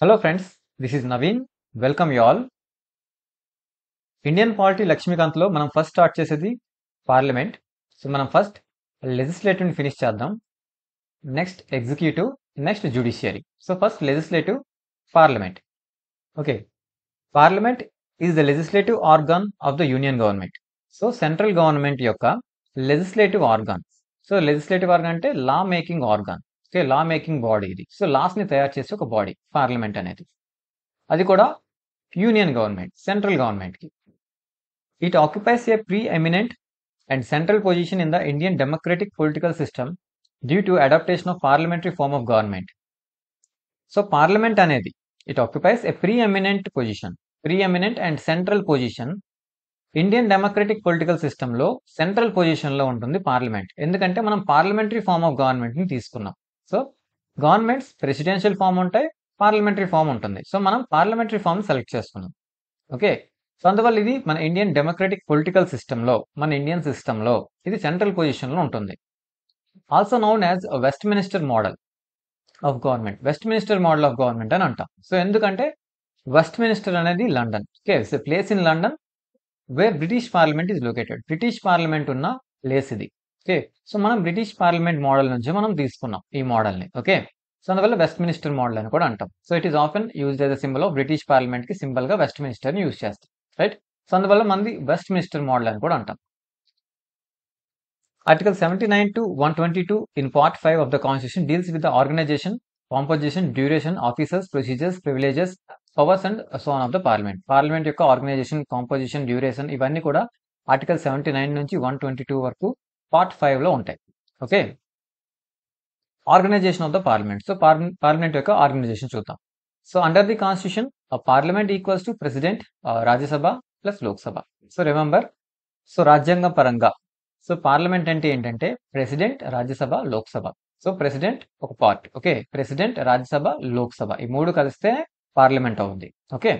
Hello friends this is Naveen welcome you all Indian polity లక్ష్మీకాంత్లో మనం first start చేసేది parliament so మనం first లెజిస్లేటివ్ని finish చేద్దాం. Next executive next judiciary so first legislative parliament okay parliament is the legislative organ of the union government so central government యొక్క legislative organ so legislative organ అంటే law making organ okay law making body ఇది. So లాస్ని తయారు చేసే ఒక body parliament అనేది. అది కూడా యూనియన్ గవర్నమెంట్ సెంట్రల్ గవర్నమెంట్కి it occupies a preeminent and central position in the Indian democratic political system due to adaptation of parliamentary form of government so parliament అనేది it occupies a preeminent position preeminent and central position Indian democratic political సిస్టంలో సెంట్రల్ పొజిషన్లో ఉంటుంది parliament ఎందుకంటే మనం parliamentary form of గవర్నమెంట్ని తీసుకున్నాం. So governments presidential form ఉంటాయి పార్లమెంటరీ ఫామ్ ఉంటుంది. సో మనం పార్లమెంటరీ ఫామ్ సెలెక్ట్ చేసుకున్నాం. ఓకే? సో అందువల్ల ఇది మన ఇండియన్ డెమోక్రటిక్ పొలిటికల్ సిస్టంలో మన ఇండియన్ సిస్టంలో ఇది సెంట్రల్ పొజిషన్లో ఉంటుంది. Also known as Westminster model of government. Westminster model of government అని అంటాం. సో ఎందుకంటే వెస్ట్ మినిస్టర్ అనేది London. Okay? It's place in London where British parliament is located. British parliament ఉన్న ప్లేస్ ఇది. ఓకే. సో మనం British parliament model నుంచి మనం తీసుకున్నాం ఈ మోడల్ని. ఓకే. సో అందువల్ల వెస్ట్ మినిస్టర్ మోడల్ అని కూడా అంటాం. So it is often use as symbol of British పార్లమెంట్కి సింబల్గా వెస్ట్ మినిస్టర్ యూజ్ చేస్తాం. రైట్ సో అందువల్ల మనది వెస్ట్ మినిస్టర్ మోడల్ అని కూడా అంటాం. Article seventy nine to one twenty two in part five of the constitution deals with the organisation composition duration officers procedures privileges powers and so on of the parliament parliament యొక్క organisation composition duration ఇవన్నీ కూడా article seventy nine నుంచి one twenty two వరకు part ఫైవ్లో ఉంటాయి. Okay? Organisation of the parliament. So parliament యొక్క organisation చూద్దాం. So under the constitution parliament equals to president Rajya Sabha plus Lok Sabha. So remember so రాజ్యాంగ పరంగా so parliament అంటే ఏంటంటే president Rajya Sabha Lok Sabha. So president ఒక part okay president Rajya Sabha Lok Sabha. ఈ మూడు కలిస్తే parliament అవుతుంది okay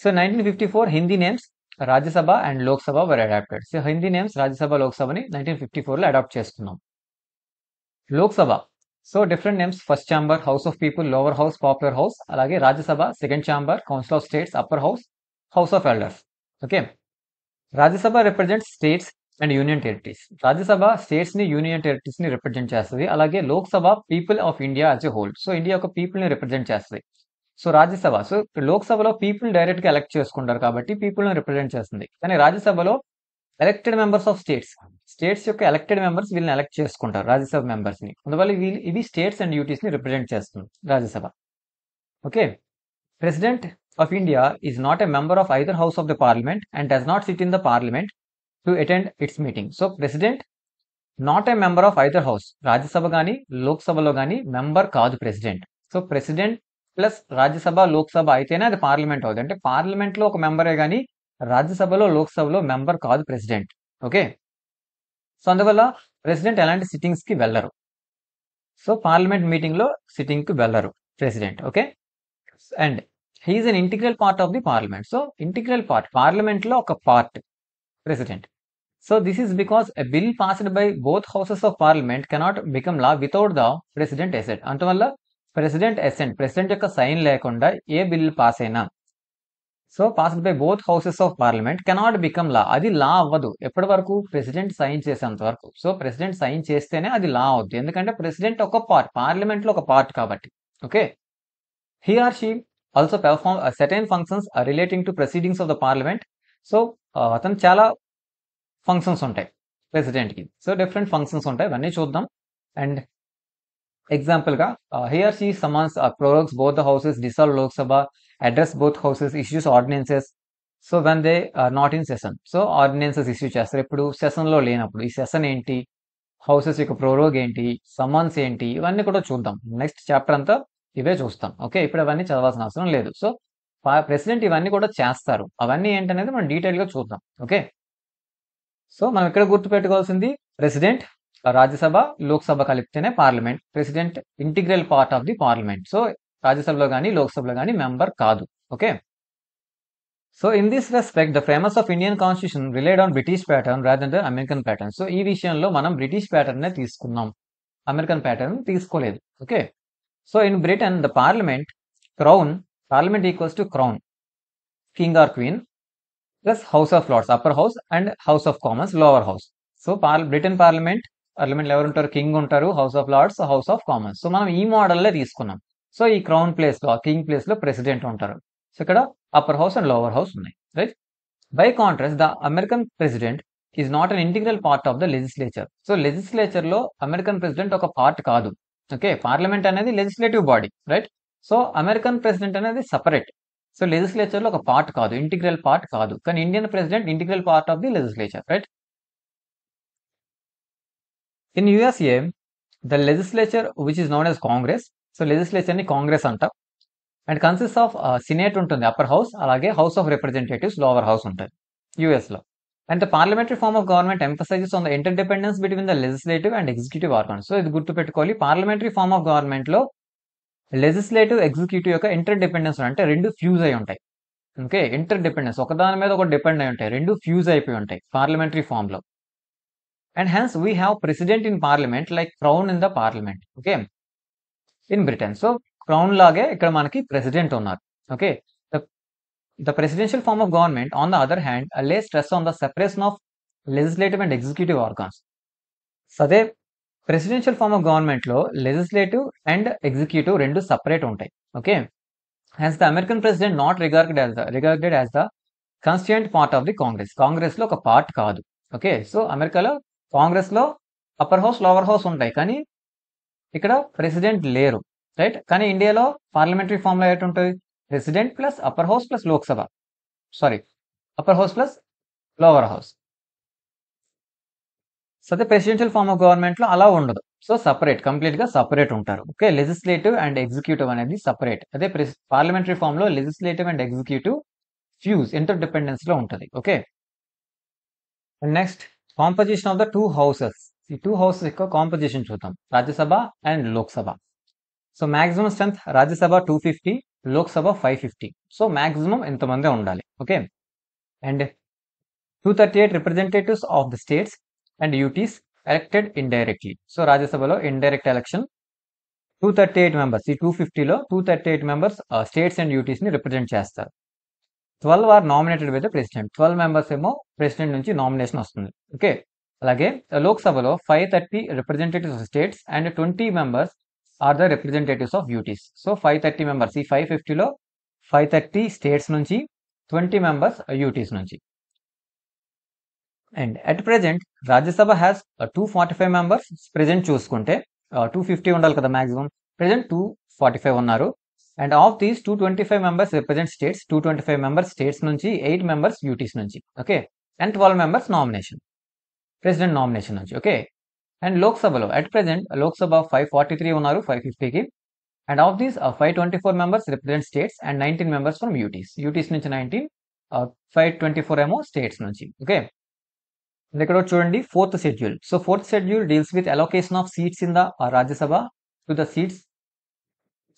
so nineteen fifty four Hindi names Rajya Sabha and Lok Sabha were adopted so Hindi names Rajya Sabha లోక్సభని nineteen fifty ఫోర్లో adopt చేస్తున్నాం. Lok Sabha. So different names first chamber house of people lower house popular house అలాగే Rajya Sabha second chamber council of states upper house house of elders okay Rajya Sabha represent states and union territories Rajya Sabha స్టేట్స్ని union టెరిటరీస్ని represent చేస్తుంది. అలాగే Lok Sabha people of India as a whole so India యొక్క పీపుల్ని represent చేస్తుంది. So Rajya Sabha so లోక్సభలో people డైరెక్ట్గా elect చేసుకుంటారు కాబట్టి పీపుల్ని రిప్రజెంట్ చేస్తుంది. కానీ రాజ్యసభలో elected members of states states యొక్క ఎలక్టెడ్ మెంబర్స్ వీళ్ళని ఎలక్ట్ చేసుకుంటారు రాజ్యసభ మెంబర్స్ని అందువల్ల వీళ్ళు ఇవి స్టేట్స్ అండ్ డ్యూటీస్ని రిప్రజెంట్ చేస్తుంది Rajya Sabha. Okay? President of India is not a member of either house of the parliament and does not sit in the parliament to attend its meeting so president not a member of either house Rajya Sabha కానీ లోక్సభలో కానీ member కాదు president so president plus Rajya Sabha Lok Sabha అయితేనే అది parliament అవుతుంది అంటే పార్లమెంట్లో ఒక మెంబరే కానీ రాజ్యసభలో లోక్సభలో మెంబర్ కాదు ప్రెసిడెంట్. ఓకే? సో అందువల్ల ప్రెసిడెంట్ ఎలాంటి సిట్టింగ్స్కి వెళ్ళరు. సో పార్లమెంట్ మీటింగ్లో సిట్టింగ్కి వెళ్ళరు president. Okay? And he is an integral part of the parliament. So integral part పార్లమెంట్లో ఒక part president. So this is because a bill passed by both houses of parliament cannot become law without the president assent. అందువల్ల president assent president యొక్క sign లేకుండా ఏ bill pass అయినా. So passed by both houses of parliament cannot become law. అది law అవ్వదు. ఎప్పటి వరకు president sign చేసేంత వరకు. సో ప్రెసిడెంట్ సైన్ చేస్తేనే అది లా అవుద్ది. ఎందుకంటే ప్రెసిడెంట్ ఒక పార్ట్ పార్లమెంట్లో ఒక పార్ట్ కాబట్టి. Okay? He or she also perform certain functions relating to proceedings of the parliament so uh, అతను చాలా ఫంక్షన్స్ ఉంటాయి ప్రెసిడెంట్కి. సో డిఫరెంట్ ఫంక్షన్స్ ఉంటాయి. ఇవన్నీ చూద్దాం. అండ్ ఎగ్జాంపుల్గా here she summons prorogues both the houses dissolve Lok Sabha address both houses issues ordinances so when they not in session so ordinances issue చేస్తారు. ఇప్పుడు సెషన్లో లేనప్పుడు. ఈ సెషన్ ఏంటి? హౌసెస్ యొక్క ప్రోరోగ్ ఏంటి? సమాన్స్ ఏంటి? ఇవన్నీ కూడా చూద్దాం. నెక్స్ట్ చాప్టర్ అంతా ఇవే చూస్తాం. ఓకే ఇప్పుడు అవన్నీ చదవాల్సిన అవసరం లేదు. సో ప్రెసిడెంట్ ఇవన్నీ కూడా చేస్తారు. అవన్నీ ఏంటనేది మనం డీటెయిల్గా చూద్దాం. ఓకే సో మనం ఇక్కడ గుర్తుపెట్టుకోవాల్సింది president Rajya Sabha Lok Sabha కలిపితేనే parliament. President integral part of the parliament. So రాజ్యసభలో కానీ లోక్సభలో కానీ మెంబర్ కాదు. Okay? So in this respect the famous of Indian constitution relied on British pattern rather American pattern. So ఈ విషయంలో మనం బ్రిటిష్ ప్యాటర్న్ తీసుకున్నాం. అమెరికన్ ప్యాటర్న్ తీసుకోలేదు. Okay? So in Britain the parliament crown parliament equals to crown. King or queen plus House of Lords upper house and house of commons lower house. So పార్ Britain parliament parliament ఎవరు ఉంటారు king ఉంటారు House of Lords House of Commons so మనం ఈ మోడల్లో తీసుకున్నాం. So ఈ crown ప్లేస్లో కింగ్ ప్లేస్లో ప్రెసిడెంట్ ఉంటారు. సో ఇక్కడ upper house and lower house ఉన్నాయి right by contrast the American president is not an integral part of the legislature so లెజిస్లేచర్లో American president ఒక పార్ట్ కాదు ఓకే పార్లమెంట్ అనేది legislative body right so American president అనేది separate so లెజిస్లేచర్లో ఒక part కాదు integral part కాదు. కానీ Indian president integral part of the legislature right in USA the legislature which is known as Congress so లెజిస్లేచర్ని Congress అంటాం. And consist of senate ఉంటుంది upper house అలాగే House of Representatives lower house ఉంటుంది యుఎస్లో. And the parliamentary form of government emphasises on the interdependence between the legislative and executive organs so ఇది గుర్తుపెట్టుకోవాలి parliamentary form of గవర్నమెంట్లో legislative executive యొక్క interdependence అంటే రెండు fuse అయి ఉంటాయి. ఓకే ఇంటర్ డిపెండెన్స్ ఒకదాని మీద ఒకటి డిపెండ్ అయి ఉంటాయి రెండు ఫ్యూజ్ అయిపోయి ఉంటాయి పార్లమెంటరీ ఫామ్లో లో and hence we have president in parliament like crown in the parliament okay in Britain so crown లాగే ఇక్కడ మనకి ప్రెసిడెంట్ ఉన్నారు okay the presidential form of government on the other hand lay stress on the separation of legislative and executive organs so అదే presidential form of గవర్నమెంట్లో legislative and executive రెండు separate ఉంటాయి okay hence the American president not regarded as the regarded as the constituent part of the Congress కాంగ్రెస్లో ఒక part కాదు okay so అమెరికాలో కాంగ్రెస్లో upper house lower house ఉంటాయి. కానీ ఇక్కడ ప్రెసిడెంట్ లేరు. రైట్ కానీ ఇండియాలో పార్లమెంటరీ ఫామ్లో ఏంటుంటుంది president plus upper house plus Lok Sabha sorry upper house plus lower house so అదే ప్రెసిడెన్షియల్ ఫార్మ్ ఆఫ్ గవర్నమెంట్లో అలా ఉండదు. సో సపరేట్ కంప్లీట్గా సపరేట్ ఉంటారు. ఓకే లెజిస్లేటివ్ అండ్ ఎగ్జిక్యూటివ్ అనేది సపరేట్ అదే పార్లమెంటరీ ఫామ్లో లెజిస్లేటివ్ అండ్ ఎగ్జిక్యూటివ్ ఫ్యూజ్ ఇంటర్ డిపెండెన్స్లో ఉంటుంది. Okay next composition of the two houses. ఈ టూ హౌసెస్ యొక్క కాంపోజిషన్ చూద్దాం. Rajya Sabha and Lok Sabha. So maximum strength Rajya Sabha two fifty Lok Sabha five fifty so maximum ఎంతమంది ఉండాలి. Okay? And two thirty eight representatives of the states and UTs elected indirectly so రాజ్యసభలో indirect election two thirty eight members ఈ two ఫిఫ్టీలో two thirty eight members states and యూటీస్ని represent చేస్తారు. Twelve are nominated with president twelve members ఏమో president నుంచి nomination వస్తుంది. Okay అలాగే లోక్సభలో five thirty representatives of states and twenty members are the representatives of UTs so five thirty members ఈ five ఫిఫ్టీలో five thirty states నుంచి twenty members UTs నుంచి. And at present Rajya Sabha has two forty five members present చూసుకుంటే టూ ఫిఫ్టీ ఉండాలి కదా maximum present two forty five ఉన్నారు. And of these two twenty five members represent states two twenty five members states నుంచి eight members UTs నుంచి okay and twelve members nomination president nomination నుంచి okay and లోక్సభలో at present Lok Sabha five forty three ఉన్నారు five ఫిఫ్టీకి and of these five twenty four members represent states and nineteen members from UTs UTs నుంచి nineteen five twenty four ఏమో states నుంచి okay ఇక్కడ చూడండి fourth schedule so fourth schedule deals with allocation of seats in the Rajya Sabha to the seats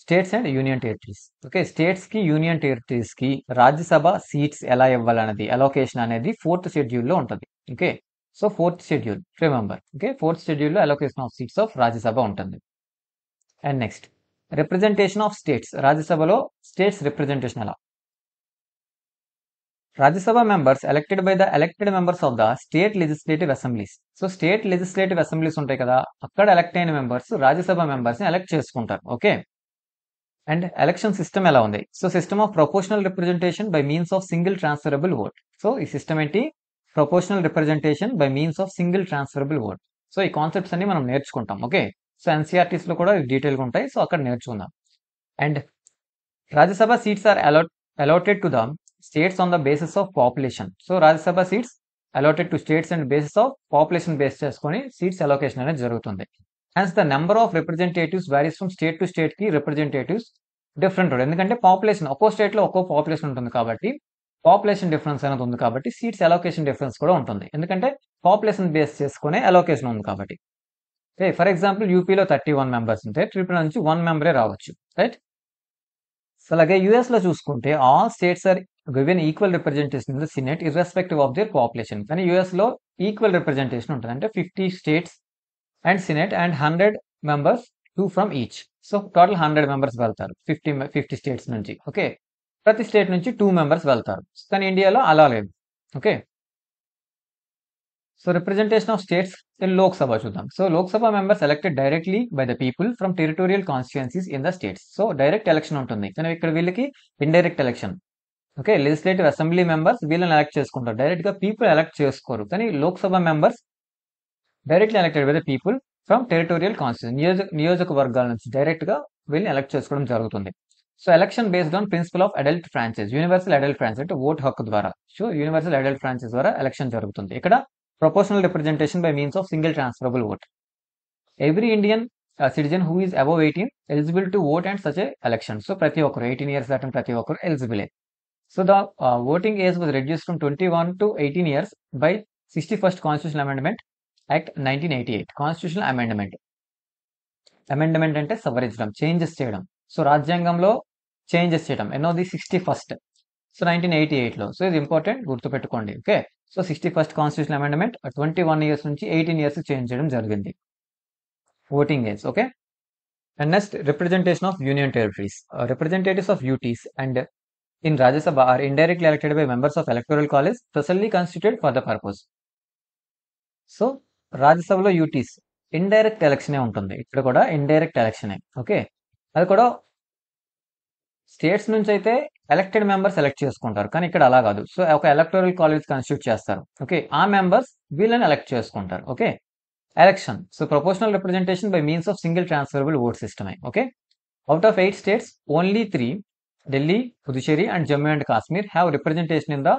states and union territories. Okay స్టేట్స్కి union టెరిటరీస్కి Rajya Sabha seats ఎలా ఇవ్వాలన్నది allocation అనేది fourth షెడ్యూల్లో ఉంటుంది. Okay so fourth schedule remember okay fourth షెడ్యూల్లో allocation of seats of Rajya Sabha ఉంటుంది. And next representation of states రాజ్యసభలో స్టేట్స్ రిప్రజెంటేషన్ ఎలా? Rajya Sabha members elected by the elected members of the state legislative assemblies so state legislative assemblies ఉంటాయి కదా అక్కడ elect అయిన members Rajya Sabha మెంబర్స్ని elect చేసుకుంటారు. Okay and election system ఎలా ఉంది? So system of proportional representation by means of single transferable vote so ఈ system ఏంటి? Proportional representation by means of single transferable vote so ఈ కాన్సెప్ట్స్ అన్ని మనం నేర్చుకుంటాం ఓకే సో ఎన్సీఆర్టీస్లో కూడా డీటెయిల్గా ఉంటాయి సో అక్కడ నేర్చుకుందాం. And Rajya Sabha seats are allot allotted to the states on the basis of population so Rajya Sabha seats allotted to states and basis of population base చేసుకొని seats allocation అనేది జరుగుతుంది. Hence the number of representatives varies from state to స్టేట్కి representatives different ఉంటుంది. ఎందుకంటే population ఒక్కో స్టేట్లో ఒక్కో population ఉంటుంది కాబట్టి పాపులేషన్ డిఫరెన్స్ అనేది ఉంది కాబట్టి సీట్స్ అలోకేషన్ డిఫరెన్స్ కూడా ఉంటుంది. ఎందుకంటే పాపులేషన్ బేస్ చేసుకునే అలోకేషన్ ఉంది కాబట్టి. ఫర్ ఎగ్జాంపుల్ యూపీలో థర్టీ వన్ మెంబర్స్ ఉంటే ట్రిపుల్ నుంచి వన్ మెంబరే రావచ్చు రైట్ సో అలాగే యుఎస్లో చూసుకుంటే all states are given equal representation in the senate irrespective of their population కానీ యుఎస్లో ఈక్వల్ రిప్రజెంటేషన్ ఉంటుంది. అంటే fifty states and senate and hundred members two from each so total hundred members వెళ్తారు. Fifty fifty states నుంచి. Okay ప్రతి state నుంచి two members వెళ్తారు. కానీ ఇండియాలో అలా లేదు. Okay so representation of states in Lok Sabha చూద్దాం. So Lok Sabha members elected directly by the people from territorial constituencies in the states so direct election ఉంటుంది. కానీ ఇక్కడ వీళ్ళకి indirect election okay legislative assembly members వీళ్ళని elect చేసుకుంటారు. డైరెక్ట్గా people elect చేసుకోరు. కానీ Lok Sabha members directly elected by the people from territorial constitution నియోజక నియోజకవర్గాల నుంచి డైరెక్ట్గా వీళ్ళని ఎలక్ట్ చేసుకోవడం జరుగుతుంది. So election based on principle of adult franchise universal adult franchise అంటే ఓట్ హక్కు ద్వారా. సో యూనివర్సల్ అడల్ట్ ఫ్రాంచైజ్ ద్వారా ఎలక్షన్ జరుగుతుంది. ఇక్కడ proportional representation by means of single transferable vote every Indian citizen who is above eighteen eligible to vote and such election so ప్రతి ఒక్కరు eighteen years దాటిన ప్రతి ఒక్కరు eligible so the voting age was reduce from twenty one to eighteen years by sixty first constitution amendment act nineteen eighty eight constitutional amendment amendment అంటే సవరించడం changes చేయడం. So రాజ్యాంగంలో changes చేయడం. ఎన్నోది? Sixty first so nineteen eighty ఎయిట్లో so ఇది important గుర్తుపెట్టుకోండి. Okay so sixty first constitution amendment twenty one years నుంచి eighteen years change చేయడం జరిగింది. Voting age okay and next representation of union territories representatives of UTs and in Rajya Sabha are indirectly elected by members of electoral college specially specially for the purpose so రాజ్యసభలో UTs. Indirect ఎలక్షనే ఉంటుంది. ఇక్కడ కూడా indirect ఎలక్షనే okay? అది కూడా states నుంచి అయితే elected members elect చేసుకుంటారు. కానీ ఇక్కడ అలా కాదు. సో ఒక ఎలక్టోరల్ కాలేజ్ కన్స్టిట్యూట్ చేస్తారు. ఓకే? ఆ మెంబర్స్ వీళ్ళని ఎలక్ట్ చేసుకుంటారు. Okay? Election so proportional representation by means of single transferable vote సిస్టమే okay? Out of eight states only three Delhi Puducherry and Jammu and Kashmir have representation in the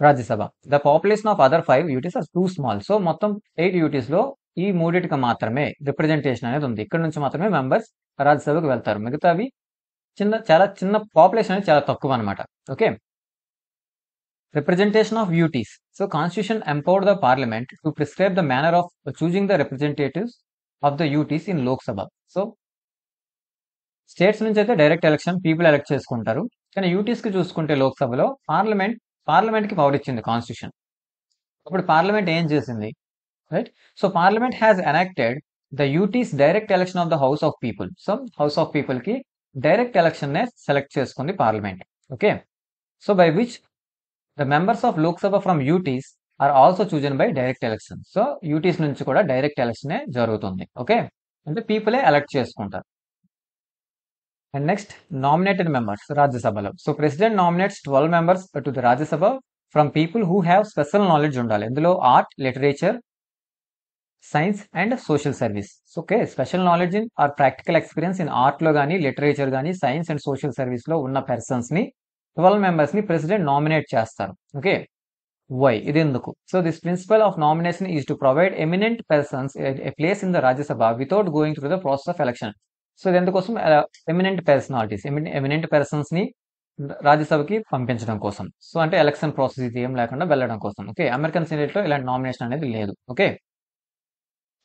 Rajya Sabha the population of other five UTs are too small so మొత్తం eight యూటీస్లో ఈ మూడిటికి మాత్రమే representation అనేది ఉంది. ఇక్కడ నుంచి మాత్రమే మెంబర్స్ రాజ్యసభకు వెళ్తారు. మిగతావి చిన్న చాలా చిన్న పాపులేషన్ అనేది చాలా తక్కువ అనమాట okay representation of UTs so constitution empowered the parliament to prescribe the manner of choosing the representatives of the UTs in Lok Sabha so states నుంచి అయితే డైరెక్ట్ ఎలక్షన్ పీపుల్ ఎలక్ట్ చేసుకుంటారు. కానీ యూటీస్కి చూసుకుంటే లోక్సభలో పార్లమెంట్ పార్లమెంట్కి పవర్ ఇచ్చింది constitution. అప్పుడు parliament ఏం చేసింది? Right? So parliament has enacted the UTs direct election of the house of people so house of పీపుల్కి డైరెక్ట్ ఎలక్షన్ నే సెలెక్ట్ చేసుకుంది parliament. Okay? So by which the members of Lok Sabha from UTs are also chosen by direct election so UTs నుంచి కూడా direct ఎలక్షనే జరుగుతుంది. Okay? అంటే పీపులే elect చేసుకుంటారు. అండ్ నెక్స్ట్ నామినేటెడ్ మెంబర్స్ రాజ్యసభలో so president nominates twelve members to the Rajya Sabha from people who have special knowledge ఉండాలి. ఇందులో art literature science and social service okay special knowledge in or practical experience in ఆర్ట్లో కానీ literature కానీ science and social సర్వీస్లో ఉన్న పర్సన్స్ని twelve మెంబర్స్ని president nominate చేస్తారు. Okay why ఇది ఎందుకు so this principle of nomination is to provide eminent persons a place in the Rajya Sabha without going through the process of election so ఇది ఎందుకోసం eminent personalities eminent పర్సన్స్ని రాజ్యసభకి పంపించడం కోసం. So అంటే election process ఇది ఏం లేకుండా వెళ్ళడం కోసం. ఓకే? అమెరికన్ సెనేట్లో ఇలాంటి నామినేషన్ అనేది లేదు. Okay?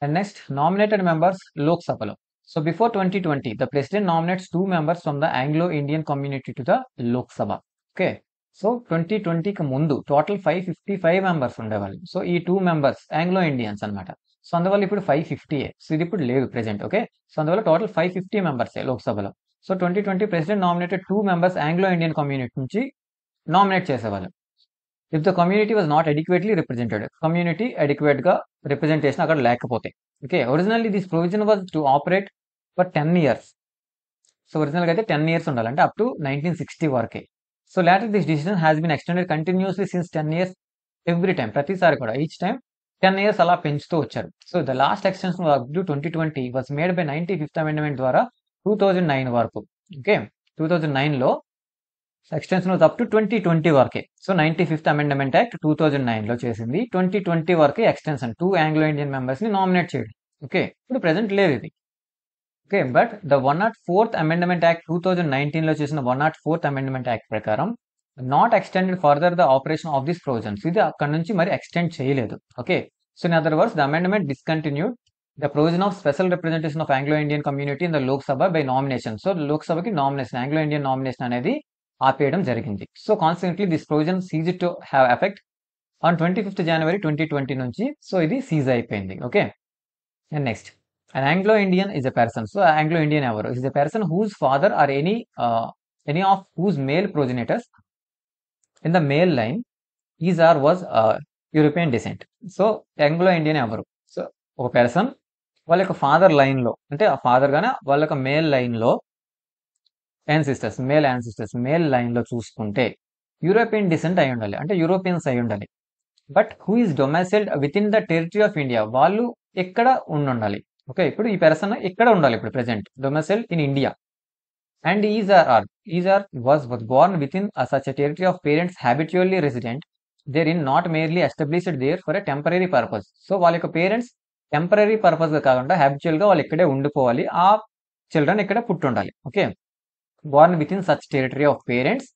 And next nominated members లోక్సభలో so before twenty twenty the president nominates two members from the Anglo Indian community to the Lok Sabha okay? So twenty ట్వంటీకి ముందు total five fifty five members ఉండేవాళ్ళు. So ఈ two members Anglo Indians అనమాట so అందువల్ల ఇప్పుడు five ఫిఫ్టీయే so ఇది ఇప్పుడు లేదు ప్రెసెంట్ ఓకే సో అందువల్ల టోటల్ ఫైవ్ ఫిఫ్టీ మెంబర్సే లోక్సభలో. So twenty twenty president nominated two members Anglo Indian community నుంచి నామినేట్ చేసేవాళ్ళు. If the community was not adequately represented community అడిక్వేట్గా representation అక్కడ లేకపోతే okay originally this provision was to operate for ten years so ఒరిజినల్గా అయితే ten years ఉండాలంటే up to nineteen sixty వరకే. So later this decision has been extended continuously since ten years every time ప్రతిసారి కూడా each time ten years అలా పెంచుతూ వచ్చారు. So the last extension up to twenty twenty was made by ninety fifth amendment ద్వారా two thousand nine వరకు. Okay two thousand నైన్లో extension was up to twenty twenty వరకే. So ninety fifth amendment act two thousand నైన్లో చేసింది. Twenty twenty వరకే extension two Anglo Indian మెంబర్స్ని nominate చేయడం. Okay ఇప్పుడు ప్రెసెంట్ లేదు ఇది. Okay but the one not fourth amendment act two thousand నైన్టీన్లో చేసిన one not fourth amendment act ప్రకారం not extended further the operation of this provisions ఇది అక్కడ నుంచి మరి ఎక్స్టెండ్ చేయలేదు. Okay so in other words the amendment discontinued the provision of special representation of Anglo Indian community in the Lok Sabha by nomination so లోక్సభకి nomination Anglo Indian nomination అనేది ఆపేయడం జరిగింది. So constantly this provision cease to have effect on twenty fifth January twenty twenty నుంచి. So ఇది cease అయిపోయింది. Okay and next an Anglo-Indian is a person. So Anglo-Indian ఎవరు? Is a person whose father or any uh, any of whose male progenitors in the male line is or was European descent so Anglo Indian ఎవరు? So ఒక person వాళ్ళ యొక్క father లైన్లో అంటే ఆ father గానే వాళ్ళ యొక్క మేల్ లైన్లో యాన్సిస్టర్స్ మేల్ యాన్సిస్టర్స్ మేల్ లైన్లో చూసుకుంటే యూరోపియన్ డిసెంట్ అయి ఉండాలి. అంటే యూరోపియన్స్ అయి ఉండాలి. But who is domiciled with in the territory of India వాళ్ళు ఎక్కడ ఉండాలి ఓకే ఇప్పుడు ఈ పర్సన్ ఎక్కడ ఉండాలి ఇప్పుడు present domiciled in India and is or or is or was born with in such territory of parents habitually resident there in not merely established there for a temporary purpose so వాళ్ళ యొక్క parents temporary పర్పస్గా కాకుండా హ్యాబిచువల్గా వాళ్ళు ఇక్కడే ఉండిపోవాలి. ఆ children ఇక్కడ పుట్టుండాలి. Okay born with in such territory of parents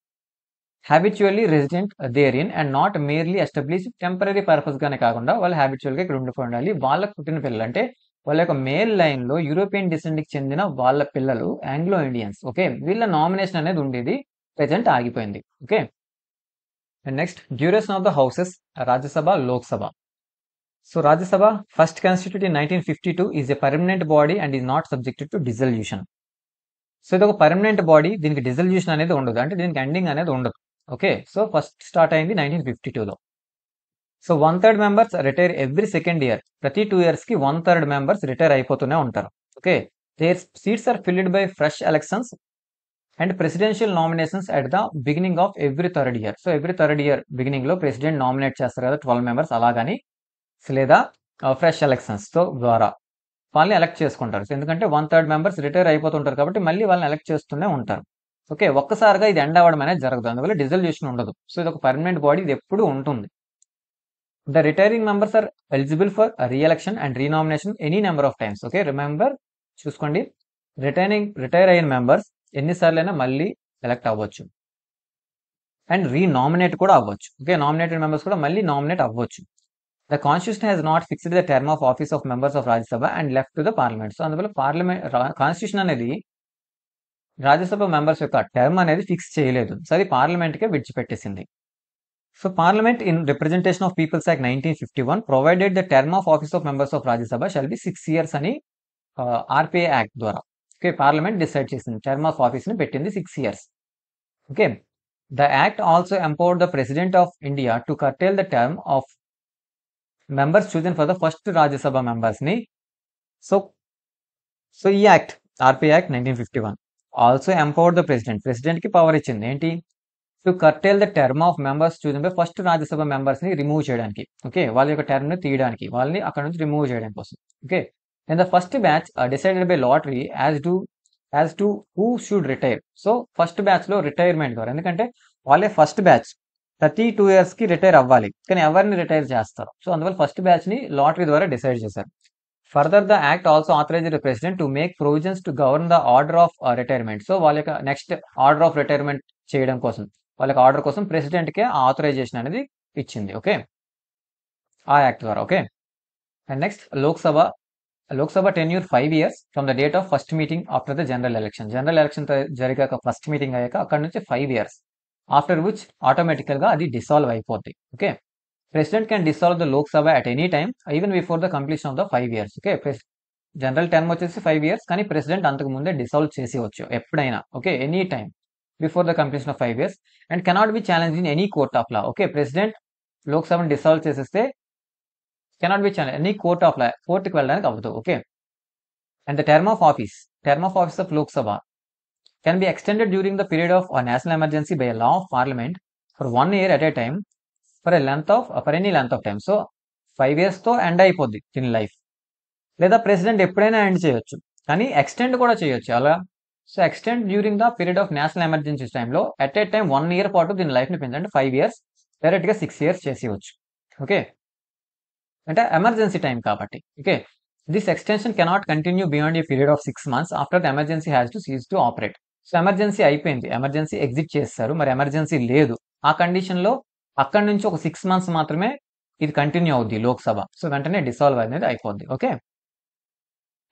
habitually resident there in and not merely establish temporary purpose గానే కాకుండా వాళ్ళు హ్యాబిచువల్గా ఇక్కడ ఉండిపోయి ఉండాలి వాళ్ళకి పుట్టిన పిల్లలు అంటే వాళ్ళ యొక్క మేల్ లైన్లో యూరోపియన్ డిసెంట్కి చెందిన వాళ్ళ పిల్లలు ఆంగ్లో ఇండియన్స్ ఓకే? వీళ్ళ నామినేషన్ అనేది ఉండేది ప్రెజెంట్ ఆగిపోయింది okay? And next duration of the houses Rajya Sabha Lok Sabha. So Rajya Sabha first constitute in nineteen fifty two is a permanent body and is not subjected to dissolution so ఇది ఒక permanent body దీనికి dissolution అనేది ఉండదు అంటే దీనికి ending అనేది ఉండదు okay? So first start అయింది నైన్టీన్ ఫిఫ్టీ టూలో so one third members retire every second year. ప్రతి టూ ఇయర్స్కి వన్ థర్డ్ మెంబర్స్ రిటైర్ అయిపోతూనే ఉంటారు. Okay? Their seats are filled by fresh elections and presidential nominations at the beginning of every third year so every third year బిగినింగ్లో president nominate చేస్తారు కదా twelve members అలాగని లేదా uh, fresh ఎలక్షన్స్తో ద్వారా. వాళ్ళని elect చేసుకుంటారు. సో ఎందుకంటే వన్ థర్డ్ మెంబర్స్ రిటైర్ అయిపోతుంటారు కాబట్టి మళ్ళీ వాళ్ళని ఎలక్ట్ చేస్తూనే ఉంటారు. ఓకే? ఒక్కసారిగా ఇది ఎండ్ అవ్వడం అనేది జరగదు. అందువల్ల డిజల్యూషన్ ఉండదు. సో ఇది ఒక పర్మనెంట్ బాడీ ఇది ఎప్పుడు ఉంటుంది. The retiring members are eligible for reelection and renomination any number of times okay remember చూసుకోండి. రిటైరింగ్ రిటైర్ అయిన మెంబర్స్ ఎన్నిసార్లైనా మళ్ళీ ఎలక్ట్ అవ్వచ్చు. అండ్ రీనామినేట్ కూడా అవ్వచ్చు. ఓకే నామినేటెడ్ మెంబర్స్ కూడా మళ్ళీ నామినేట్ అవ్వచ్చు. The constitution has not fixed the term of office of members of Rajya Sabha and left to the parliament so అందువల్ల పార్లమెంట్ కాన్స్టిట్యూషన్ అనేది రాజ్యసభ మెంబర్స్ యొక్క టర్మ్ అనేది ఫిక్స్ చేయలేదు. సో అది పార్లమెంట్కే విడిచిపెట్టేసింది. So parliament in representation of peoples act nineteen fifty one provided the term of office of members of Rajya Sabha shall be six years అని RPI act ద్వారా okay parliament decide చేసింది term of ఆఫీస్ని పెట్టింది six years okay the act also empowered the president of India to curtail the term of members chosen for the first Rajya Sabha మెంబర్స్ని so so ఈ act RPI act nineteen fifty one also empowered the president ప్రెసిడెంట్కి power ఇచ్చింది ఏంటి to curtail the term of members చూసిన first Rajya Sabha మెంబర్స్ని remove చేయడానికి okay వాళ్ళ యొక్క టర్మ్ని తీయడానికి వాళ్ళని అక్కడ నుంచి రిమూవ్ చేయడం కోసం okay in the first batch decided by lottery as to as to who should retire so first బ్యాచ్లో రిటైర్మెంట్ ద్వారా ఎందుకంటే వాళ్ళే ఫస్ట్ బ్యాచ్ ప్రతి టూ ఇయర్స్కి రిటైర్ అవ్వాలి. కానీ ఎవరిని రిటైర్ చేస్తారు? సో అందువల్ల ఫస్ట్ బ్యాచ్ని లాటరీ ద్వారా డిసైడ్ చేశారు. Further the act also authorize the president to make provisions to govern the order of retirement so వాళ్ళ యొక్క నెక్స్ట్ ఆర్డర్ ఆఫ్ రిటైర్మెంట్ చేయడం కోసం. వాళ్ళకి ఆర్డర్ కోసం ప్రెసిడెంట్కే ఆ ఆథరైజేషన్ అనేది ఇచ్చింది ఓకే? ఆ యాక్ట్ ద్వారా okay? And next Lok Sabha Lok Sabha tenure five years from the date of first meeting after the general election general election జరిగాక ఫస్ట్ మీటింగ్ అయ్యాక అక్కడ నుంచి ఫైవ్ ఇయర్స్ ఆఫ్టర్ విచ్ ఆటోమేటికల్గా అది డిసాల్వ్ అయిపోద్ది okay? President can dissolve the Lok Sabha at any time even before the completion of the five years okay? General term వచ్చేసి five years కానీ president అంతకు ముందే డిసాల్వ్ చేసి వచ్చు ఎప్పుడైనా okay? Any time before the completion of five years and cannot be challenge in any court of law okay president లోక్సభను dissolve చేసేస్తే cannot be challenge any court of law కోర్టుకి వెళ్ళడానికి అవ్వదు. Okay and the term of office term of office of Lok Sabha can be extended during the period of national emergency by law of Parliament for one year at a time for a length of for any length of time so five ఇయర్స్తో end అయిపోద్ది దీని life లేదా president ఎప్పుడైనా end చేయొచ్చు. కానీ extend కూడా చేయొచ్చు. అలా so extend during the period of national emergency టైంలో at a time one year పాటు దీని లైఫ్ని పెంచండి. ఫైవ్ ఇయర్స్ డైరెక్ట్గా సిక్స్ ఇయర్స్ చేసేయచ్చు. ఓకే అంటే ఎమర్జెన్సీ టైం కాబట్టి okay this extension cannot continue beyond a period of six months after the emergency has to cease to operate so emergency అయిపోయింది. Emergency exit చేస్తారు. మరి ఎమర్జెన్సీ లేదు. ఆ కండిషన్లో అక్కడి నుంచి ఒక సిక్స్ మంత్స్ మాత్రమే ఇది కంటిన్యూ అవుద్ది లోక్సభ. సో వెంటనే డిసాల్వ్ అనేది అయిపోద్ది. Okay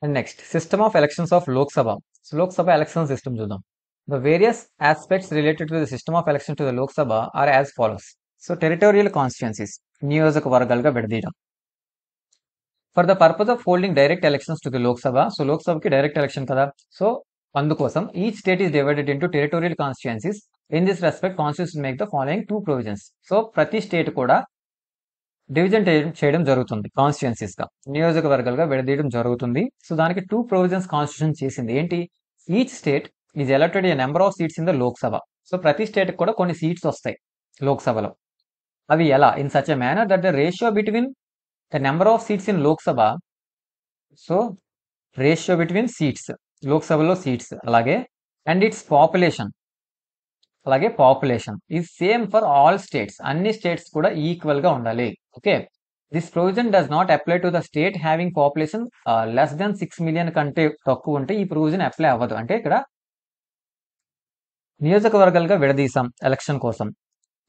and next system of elections of Lok Sabha. So Lok Sabha election system చూద్దాం. The various aspects related to the system of election to the Lok Sabha are as follows so territorial constituencies నియోజకవర్గాలుగా విడదీయడం. For the purpose of holding direct elections to the Lok Sabha so లోక్సభకి direct election కదా. So అందుకోసం each state is divided into territorial constituencies in this respect constitution make the following two provisions so ప్రతి state కూడా division చేయడం జరుగుతుంది కాన్స్టిట్యున్సీస్గా. నియోజకవర్గాలుగా విడదీయడం జరుగుతుంది. So దానికి two provisions constitution చేసింది. ఏంటి? Each state is elected a number of seats in the Lok Sabha so ప్రతి state కూడా కొన్ని సీట్స్ వస్తాయి లోక్సభలో అవి ఎలా? In such a manner that the ratio between the number of seats in Lok Sabha so ratio between seats లోక్సభలో seats అలాగే and its population అలాగే పాపులేషన్ ఈ సేమ్ ఫర్ ఆల్ స్టేట్స్ అన్ని స్టేట్స్ కూడా ఈక్వల్గా ఉండాలి. Okay this provision does not apply to the state having population less than six million కంటే తక్కువ ఉంటే ఈ ప్రొవిజన్ అప్లై అవ్వదు. అంటే ఇక్కడ నియోజకవర్గాలుగా విడదీసాం ఎలక్షన్ కోసం.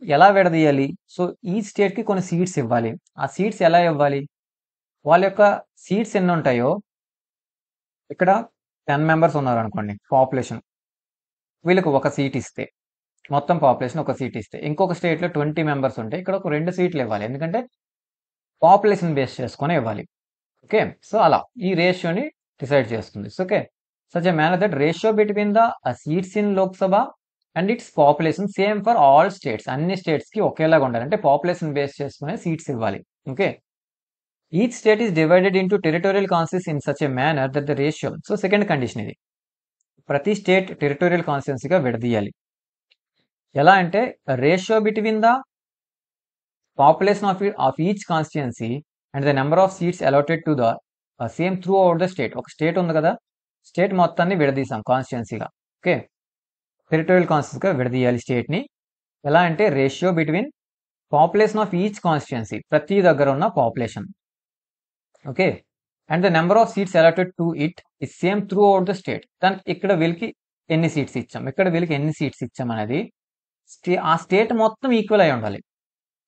ఎలా విడదీయాలి? సో ఈ స్టేట్కి కొన్ని సీట్స్ ఇవ్వాలి. ఆ సీట్స్ ఎలా ఇవ్వాలి? వాళ్ళ యొక్క సీట్స్ ఎన్ని ఉంటాయో ఇక్కడ టెన్ మెంబర్స్ ఉన్నారు అనుకోండి పాపులేషన్ వీళ్ళకి ఒక సీట్ ఇస్తే. మొత్తం పాపులేషన్ ఒక సీట్ ఇస్తే. ఇంకొక స్టేట్లో ట్వంటీ మెంబర్స్ ఉంటే ఇక్కడ ఒక రెండు సీట్లు ఇవ్వాలి. ఎందుకంటే పాపులేషన్ బేస్ చేసుకొని ఇవ్వాలి. ఓకే సో అలా. ఈ రేషియోని డిసైడ్ చేస్తుంది. So okay such a manner that ratio between the seats in Lok Sabha and its population same for all states అన్ని స్టేట్స్కి ఒకేలాగా ఉండాలి. అంటే పాపులేషన్ బేస్ చేసుకునే సీట్స్ ఇవ్వాలి. Okay each state is divided into territorial constituencies in such a manner that the ratio so second condition ఇది. ప్రతి state territorial కాన్స్టిట్యున్సీగా విడదీయాలి. ఎలా అంటే ratio between the population of of each constituency and the number of seats allotted to the same throughout the state ఒక state ఉంది కదా state మొత్తాన్ని విడదీసాం కాన్స్టిట్యున్సీగా ఓకే టెరిటోరియల్ కాన్స్టిట్యూన్సీగా విడదీయాలి స్టేట్ని ఎలా అంటే ratio between population of each constituency ప్రతి దగ్గర ఉన్న population okay and the number of seats allotted to it is same throughout the state దానికి ఇక్కడ వీళ్ళకి ఎన్ని సీట్స్ ఇచ్చాం? ఇక్కడ వీళ్ళకి ఎన్ని సీట్స్ ఇచ్చాం అనేది స్టే ఆ స్టేట్ మొత్తం ఈక్వల్ అయి ఉండాలి.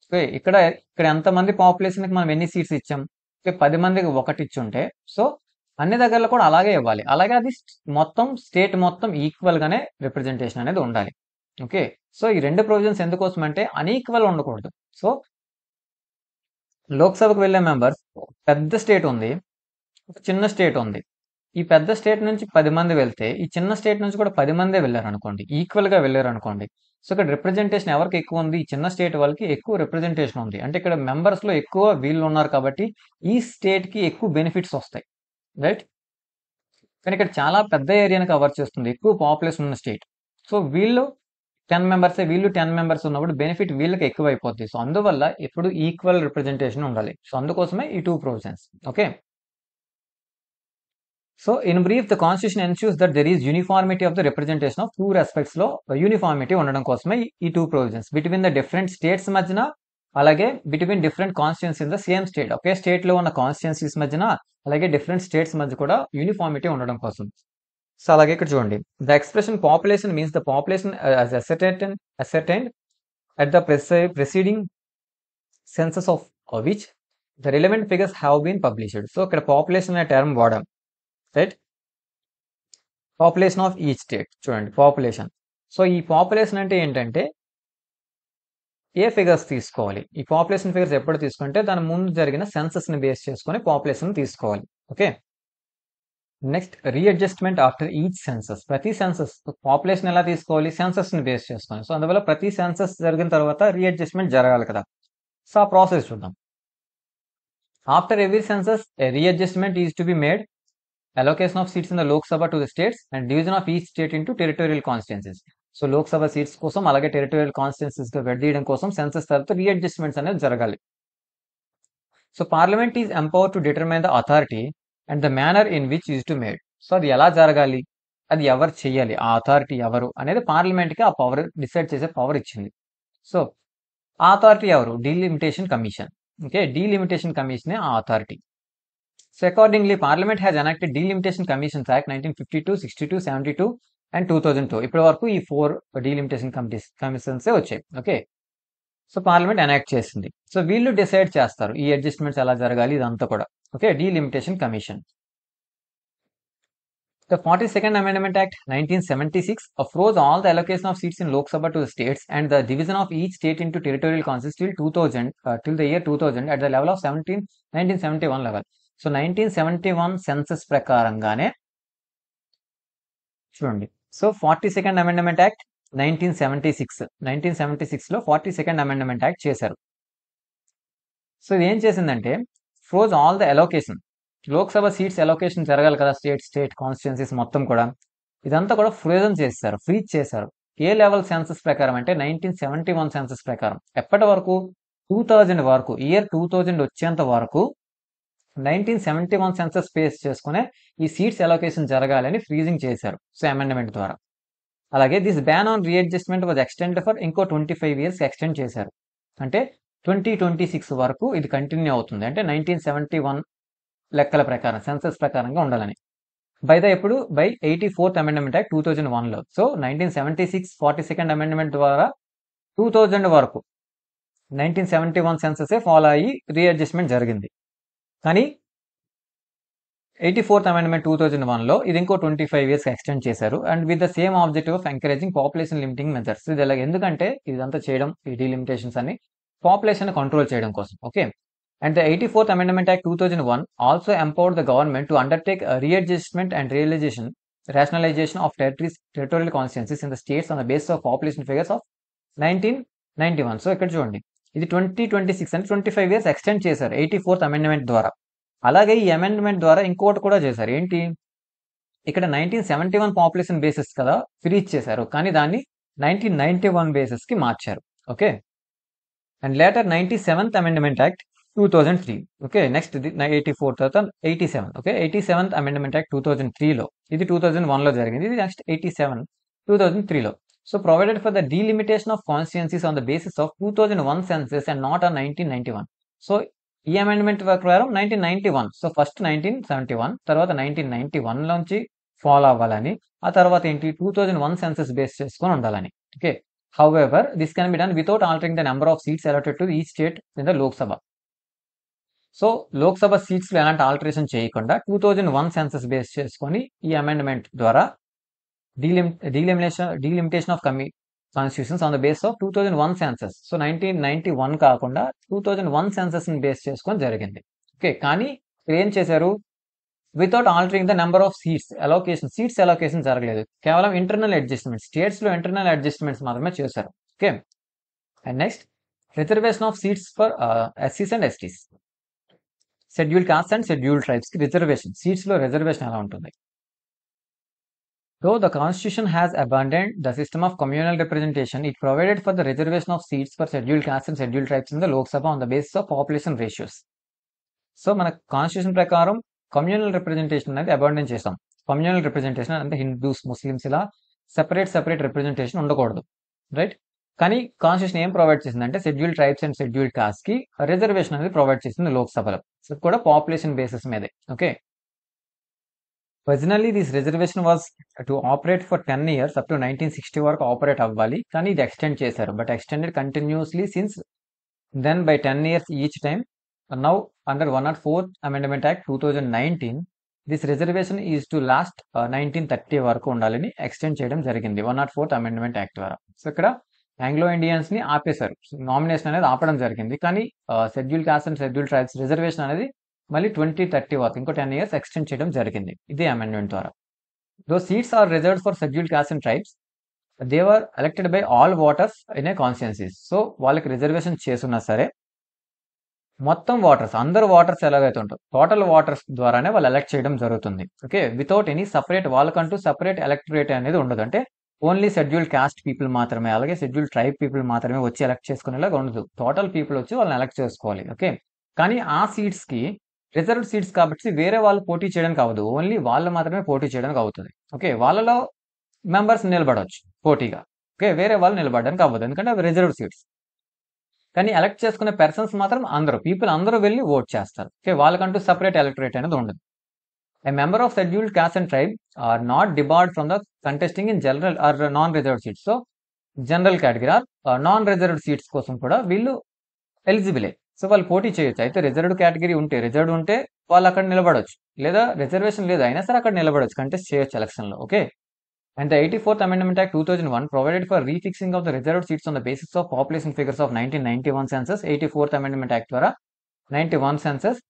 ఓకే ఇక్కడ ఇక్కడ ఎంతమంది పాపులేషన్కి మనం ఎన్ని సీట్స్ ఇచ్చాం? ఓకే పది మందికి ఒకటి ఇచ్చుంటే సో అన్ని దగ్గరలో కూడా అలాగే ఇవ్వాలి. అలాగే అది మొత్తం స్టేట్ మొత్తం ఈక్వల్ గానే రిప్రజెంటేషన్ అనేది ఉండాలి. ఓకే సో ఈ రెండు ప్రొవిజన్స్ ఎందుకోసం అంటే అన్ఈక్వల్ ఉండకూడదు. సో లోక్సభకు వెళ్ళే మెంబర్స్ పెద్ద స్టేట్ ఉంది ఒక చిన్న స్టేట్ ఉంది. ఈ పెద్ద స్టేట్ నుంచి పది మంది వెళ్తే ఈ చిన్న స్టేట్ నుంచి కూడా పది మందే వెళ్ళారు అనుకోండి ఈక్వల్గా వెళ్ళారు అనుకోండి సో ఇక్కడ రిప్రజెంటేషన్ ఎవరికి ఎక్కువ ఉంది? చిన్న స్టేట్ వాళ్ళకి ఎక్కువ రిప్రజెంటేషన్ ఉంది. అంటే ఇక్కడ మెంబర్స్లో ఎక్కువ వీళ్ళు ఉన్నారు కాబట్టి ఈ స్టేట్కి ఎక్కువ బెనిఫిట్స్ వస్తాయి. రైట్ కానీ ఇక్కడ చాలా పెద్ద ఏరియాని కవర్ చేస్తుంది. ఎక్కువ పాపులేషన్ ఉన్న స్టేట్ సో వీళ్ళు టెన్ మెంబర్సే వీళ్ళు టెన్ మెంబర్స్ ఉన్నప్పుడు బెనిఫిట్ వీళ్ళకి ఎక్కువ అయిపోద్ది సో అందువల్ల ఎప్పుడు ఈక్వల్ రిప్రజెంటేషన్ ఉండాలి. సో అందుకోసమే ఈ two provisions okay so in brief the constitution ensures that there is uniformity of the representation of two రెస్పెక్ట్స్లో uniformity ఉండడం కోసమే ఈ two provisions between the different states మధ్యన అలాగే between different constituencies in the same state ఒకే స్టేట్లో ఉన్న constituencies మధ్యన అలాగే different states మధ్య కూడా యూనిఫార్మిటీ ఉండడం కోసం. సో అలాగే ఇక్కడ చూడండి. The expression population means the population ascertained at the preceding census of which the relevant figures have been published so ఇక్కడ పాపులేషన్ అనే term వాడాం right population of each state చూడండి పాపులేషన్ సో ఈ population అంటే ఏంటంటే ఏ figures తీసుకోవాలి? ఈ population figures ఎప్పుడు తీసుకుంటే దాని ముందు జరిగిన సెన్సస్ని బేస్ చేసుకొని పాపులేషన్ తీసుకోవాలి. Okay next readjustment after each census ప్రతి సెన్సస్ పాపులేషన్ ఎలా తీసుకోవాలి? సెన్సస్ని బేస్ చేసుకొని. సో అందువల్ల ప్రతి సెన్సస్ జరిగిన తర్వాత రీఅడ్జస్ట్మెంట్ జరగాలి కదా. సో ఆ ప్రాసెస్ చూద్దాం. After every census readjustment is to be made allocation of seats in the Lok Sabha to the states and division of each state into territorial constituencies. So Lok Sabha seats కోసం అలాగే territorial కాన్స్టిట్యున్సీస్గా విడదీయడం కోసం census తర్వాత readjustments అనేది జరగాలి so Parliament is empower to determine the authority and the manner in which is to made so అది ఎలా జరగాలి? అది ఎవరు చేయాలి? ఆ అథారిటీ ఎవరు? అనేది పార్లమెంట్కి ఆ పవర్ డిసైడ్ చేసే పవర్ ఇచ్చింది. సో ఆ అథారిటీ ఎవరు? డీలిమిటేషన్ కమిషన్ ఓకే డీలిమిటేషన్ కమిషనే ఆ authority So accordingly, Parliament has enacted Delimitation Commissions Act 1952, 62, 72 and two thousand two ఇప్పటి వరకు ఈ ఫోర్ డీలిమిటేషన్ కమిటీస్ కమిషన్స్ వచ్చాయి ఓకే సో పార్లమెంట్ ఎనాక్ట్ చేసింది సో వీళ్ళు డిసైడ్ చేస్తారు ఈ అడ్జస్ట్మెంట్స్ ఎలా జరగాలి ఇదంతా కూడా okay delimitation commission The 42nd Amendment Act 1976 affords all the allocation of seats in Lok Sabha to the states and the division of each state into territorial consists till 2000 uh, till the year 2000 at the level of 17 1971 level. So nineteen seventy one census ప్రకారంగానే చూడండి. So forty second amendment act nineteen seventy six nineteen seventy సిక్స్లో forty second amendment act చేశారు. So ఇది ఏం చేసిందంటే froze all the allocation Lok Sabha seats allocation జరగాలి కదా state state constituencies మొత్తం కూడా. ఇదంతా కూడా ఫ్రోజన్ చేశారు ఫ్రీజ్ చేశారు. ఏ లెవెల్ సెన్సెస్ ప్రకారం అంటే నైన్టీన్ సెవెంటీ వన్ సెన్సెస్ ప్రకారం. ఎప్పటి వరకు? టూ థౌజండ్ వరకు. ఇయర్ టూ థౌజండ్ వచ్చేంత వరకు nineteen seventy one census base చేసుకునే ఈ సీట్స్ ఎలోకేషన్ జరగాలని ఫ్రీజింగ్ చేశారు. సో అమెండ్మెంట్ ద్వారా. అలాగే this ban on readjustment was extend for ఇంకో ట్వంటీ ఫైవ్ ఇయర్స్ ఎక్స్టెండ్ చేశారు. అంటే ట్వంటీ ట్వంటీ సిక్స్ వరకు ఇది కంటిన్యూ అవుతుంది. అంటే నైన్టీన్ సెవెంటీ వన్ లెక్కల ప్రకారం సెన్సస్ ప్రకారంగా ఉండాలని. బై ద ఎప్పుడు by eighty fourth amendment act two thousand వన్లో so nineteen seventy six forty second amendment ద్వారా టూ థౌజండ్ వరకు నైన్టీన్ సెవెంటీ వన్ సెన్ససే ఫాలో అయ్యి రీఅడ్జస్ట్మెంట్ జరిగింది. కానీ eighty fourth amendment two thousand వన్లో ఇది ఇంకో ట్వంటీ ఫైవ్ ఇయర్స్ ఎక్స్టెండ్ చేశారు. And with the same objective of encouraging population limiting measures ఇది ఎలా ఎందుకంటే ఇదంతా చేయడం ఈ డీలిమిటేషన్స్ అని పాపులేషన్ కంట్రోల్ చేయడం కోసం. Okay and the eighty fourth amendment act two thousand one also empowered the government to undertake readjustment and realization rationalization of territories territorial constituencies in the states on the base of population figures of nineteen ninety one so ఇక్కడ చూడండి. ఇది twenty twenty six అంటే twenty five years extend చేశారు eighty fourth amendment ద్వారా. అలాగే ఈ amendment ద్వారా ఇంకోటి కూడా చేశారు. ఏంటి? ఇక్కడ nineteen seventy one population basis కదా ఫ్రీజ్ చేశారు కానీ దాన్ని నైన్టీన్ నైన్టీ వన్ బేసిస్కి మార్చారు. Okay? And later ninety seventh amendment act two thousand three. Okay? Next eighty four తర్వాత eighty seven. Okay? Eighty seventh amendment act two thousand త్రీలో. ఇది two thousand వన్లో జరిగింది. ఇది next eighty seven two thousand త్రీలో. So provided for the delimitation of constituencies on the basis of two thousand one census and not on nineteen ninety one so ఈ amendment ప్రకారం nineteen ninety one so first nineteen seventy one తర్వాత nineteen ninety వన్లోంచి follow అవ్వాలని ఆ తర్వాత ఏంటి? Two thousand one census base చేసుకొని ఉండాలని. Okay however this can be done without altering the number of seats allotted to ఈ state in the Lok Sabha so Lok Sabha సీట్స్లో ఎలాంటి ఆల్టరేషన్ చేయకుండా two thousand one census base చేసుకొని ఈ amendment ద్వారా డీలిమ్ delimitation of కమి constitutions on the base of two thousand one census so nineteen ninety one కాకుండా two thousand one సెన్సెస్ని base చేసుకొని జరిగింది. Okay కానీ ఏం చేశారు? Without altering the number of seats allocation seats allocation జరగలేదు. కేవలం ఇంటర్నల్ అడ్జస్ట్మెంట్స్ స్టేట్స్లో ఇంటర్నల్ అడ్జస్ట్మెంట్స్ మాత్రమే చేశారు. Okay and next reservation of seats for ఎస్సీస్ and STs schedule caste and schedule ట్రైబ్స్కి reservation సీట్స్లో రిజర్వేషన్ ఎలా ఉంటుంది? Though the constitution has abandoned the system of communal representation, it provided for the reservation of seats for scheduled castes and scheduled tribes in the Lok Sabha on the basis of population ratios. So మన constitution ప్రకారం communal representation అనేది abandon చేస్తాం communal representation అంటే Hindus Muslims ఇలా separate separate representation ఉండకూడదు right కానీ constitution ఏం provide చేసింది అంటే schedule tribes and scheduled caste కి రిజర్వేషన్ అనేది ప్రొవైడ్ చేసింది లోక్సభలో సో కూడా పాపులేషన్ బేసిస్ మీదే okay Originally this reservation was to operate for ten years up to nineteen sixty వరకు ఆపరేట్ అవ్వాలి. కానీ ఇది ఎక్స్టెండ్ చేశారు. But extended continuously since then by ten years each time now under one not fourth amendment act two thousand nineteen this reservation is to last nineteen thirty వరకు ఉండాలని extend చేయడం జరిగింది. One not fourth amendment act ద్వారా. So ఇక్కడ Anglo ఇండియన్స్ని ఆపేశారు. Nomination అనేది ఆపడం జరిగింది. కానీ schedule caste and schedule tribes reservation అనేది మళ్ళీ ట్వంటీ థర్టీ వరకు ఇంకో టెన్ ఇయర్స్ ఎక్స్టెండ్ చేయడం జరిగింది. ఇదే అమెండ్మెంట్ ద్వారా. Though seats are reserved for schedule caste and tribes they are elected by all voters in a constituencies so వాళ్ళకి reservation చేసున్నా సరే మొత్తం వాటర్స్ అందరు వాటర్స్ ఎలాగైతే ఉంటారు టోటల్ వాటర్స్ ద్వారానే వాళ్ళు ఎలక్ట్ చేయడం జరుగుతుంది. ఓకే వితౌట్ ఎనీ సపరేట్ వాళ్ళకంటూ సపరేట్ ఎలక్టరేట్ అనేది ఉండదు. అంటే ఓన్లీ షెడ్యూల్ కాస్ట్ పీపుల్ మాత్రమే అలాగే షెడ్యూల్ ట్రైబ్ పీపుల్ మాత్రమే వచ్చి ఎలక్ట్ చేసుకునేలాగా ఉండదు. టోటల్ పీపుల్ వచ్చి వాళ్ళని ఎలక్ట్ చేసుకోవాలి. ఓకే కానీ ఆ సీట్స్కి రిజర్వ్డ్ రిజర్వ్ సీట్స్ కాబట్టి వేరే వాళ్ళు పోటీ చేయడానికి అవ్వదు ఓన్లీ వాళ్ళు మాత్రమే పోటీ చేయడానికి అవుతుంది ఓకే వాళ్ళలో మెంబర్స్ నిలబడవచ్చు పోటీగా. ఓకే వేరే వాళ్ళు నిలబడడానికి అవ్వదు ఎందుకంటే అవి రిజర్వ్ సీట్స్. కానీ ఎలక్ట్ చేసుకునే పర్సన్స్ మాత్రం అందరూ పీపుల్ అందరూ వెళ్ళి ఓట్ చేస్తారు. ఓకే వాళ్ళకంటూ సపరేట్ ఎలక్టరేట్ అనేది ఉండదు. A member of scheduled caste and tribe are not debarred from the contesting in general or non reserved seats so general category or non reserved seats కోసం కూడా వీళ్ళు ఎలిజిబులే so వాళ్ళు పోటీ చేయొచ్చు. అయితే రిజర్వ్డ్ కేటగిరీ ఉంటే రిజర్వ్డ్ ఉంటే వాళ్ళు అక్కడ నిలబడవచ్చు లేదా రిజర్వేషన్ లేదు అయినా సరే అక్కడ నిలబడవచ్చు కంటెస్ట్ చేయొచ్చు ఎలక్షన్లో. Okay? And the eighty fourth amendment act two thousand one provided for refixing of the reserved seats on the basis of population figures of nineteen ninety one census eighty fourth amendment act ద్వారా ninety one census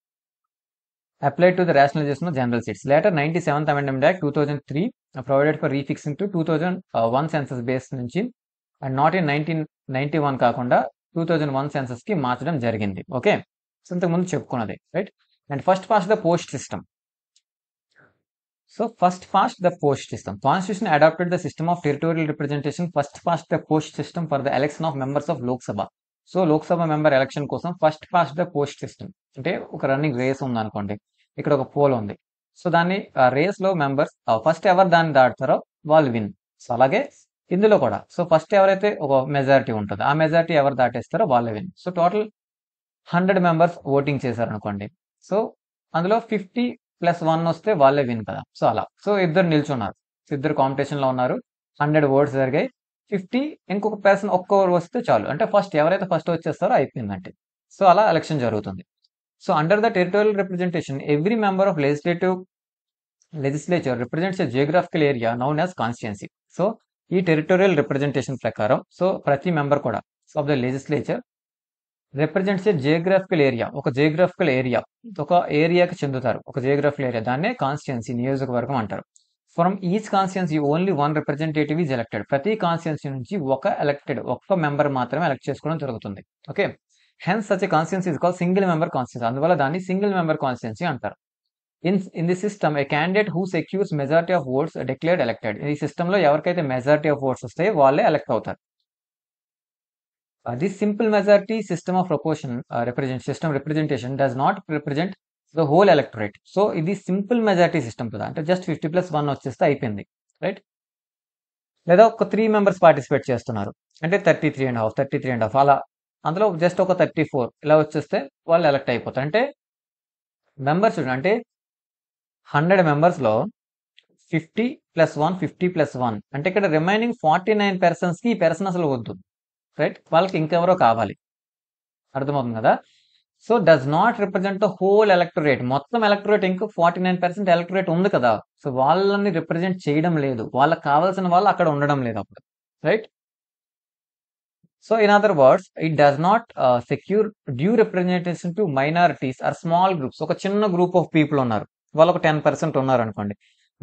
applied to the rationalization of general seats. Later, 97th Amendment Act 2003 uh, provided for refixing to 2001 census base నుంచి and not in nineteen ninety one కాకుండా two thousand one సెన్సెస్కి మార్చడం జరిగింది. Okay? So ఇంతకుముందు చెప్పుకున్నది right and first past the post system so first past the post system constitution adopted the system of territorial representation first past the post system for the election of members of Lok Sabha so Lok Sabha member election కోసం first past the post system అంటే ఒక running race ఉంది అనుకోండి. ఇక్కడ ఒక pole ఉంది. So దాన్ని రేస్లో మెంబర్స్ ఫస్ట్ ఎవరు దాన్ని దాటుతారో వాళ్ళు విన్ సో అలాగే ఇందులో కూడా. సో ఫస్ట్ ఎవరైతే ఒక మెజారిటీ ఉంటుందో ఆ మెజారిటీ ఎవరు దాటేస్తారో వాళ్ళే win so total hundred members voting చేశారనుకోండి. సో అందులో ఫిఫ్టీ ప్లస్ వన్ వస్తే వాళ్ళే విన్ కదా. సో అలా. సో ఇద్దరు నిల్చున్నారు. సో ఇద్దరు కాంపిటీషన్లో ఉన్నారు. హండ్రెడ్ ఓట్స్ జరిగాయి. ఫిఫ్టీ ఇంకొక పర్సన్ ఒక్క ఓవర్ వస్తే చాలు. అంటే ఫస్ట్ ఎవరైతే ఫస్ట్ వచ్చేస్తారో అయిపోయిందంటే. సో అలా ఎలక్షన్ జరుగుతుంది. So under the territorial representation every member of legislative legislature represents a geographical area known as constituency so ఈ టెరిటోరియల్ రిప్రజెంటేషన్ ప్రకారం సో ప్రతి మెంబర్ కూడా of the legislature represents a geographical area ఒక geographical area ఒక ఏరియాకి చెందుతారు ఒక geographical area దాన్నే కాన్స్టిట్యున్సీ నియోజకవర్గం అంటారు. From each constituency only one representative is elected ప్రతి కాన్స్టిట్యున్సీ నుంచి ఒక ఎలక్టెడ్ ఒక్క మెంబర్ మాత్రమే ఎలక్ట్ చేసుకోవడం జరుగుతుంది. Okay hence such constituency is call single member constituency అందువల్ల దాన్ని సింగిల్ మెంబర్ కాన్స్టిట్యున్సీ అంటారు. In in the system a candidate who secures majority of votes declared elected ఈ సిస్టమ్లో ఎవరికైతే మెజారిటీ ఆఫ్ ఓట్స్ వస్తాయో వాళ్ళే ఎలక్ట్ అవుతారు. This simple majority system of proportion represent system representation does not represent the whole electorate so ఇది simple majority system కదా. అంటే just fifty plus one వచ్చేస్తే అయిపోయింది. రైట్ లేదా ఒక త్రీ మెంబర్స్ పార్టిసిపేట్ చేస్తున్నారు. అంటే thirty three and half thirty three and half అలా. అందులో జస్ట్ ఒక థర్టీ ఫోర్ ఇలా వచ్చేస్తే వాళ్ళు ఎలక్ట్ అయిపోతారు. అంటే మెంబర్స్ అంటే హండ్రెడ్ మెంబర్స్లో fifty plus one fifty plus one. అంటే ఇక్కడ రిమైనింగ్ ఫార్టీ నైన్ పర్సన్స్కి ఈ పర్సన్ అసలు వద్దు. రైట్ వాళ్ళకి ఇంకెవరో కావాలి. అర్థమవుతుంది కదా? So does not represent the whole electorate మొత్తం ఎలక్టరేట్ ఇంకో ఫార్టీ నైన్ పర్సెంట్ ఎలక్టరేట్ ఉంది కదా? సో వాళ్ళని రిప్రజెంట్ చేయడం లేదు. వాళ్ళకి కావాల్సిన వాళ్ళు అక్కడ ఉండడం లేదు అప్పుడు. Right so in other words it does not secure due representation to minorities or small groups ఒక చిన్న గ్రూప్ ఆఫ్ పీపుల్ ఉన్నారు. వాళ్ళు ఒక టెన్ పర్సెంట్ ఉన్నారు అనుకోండి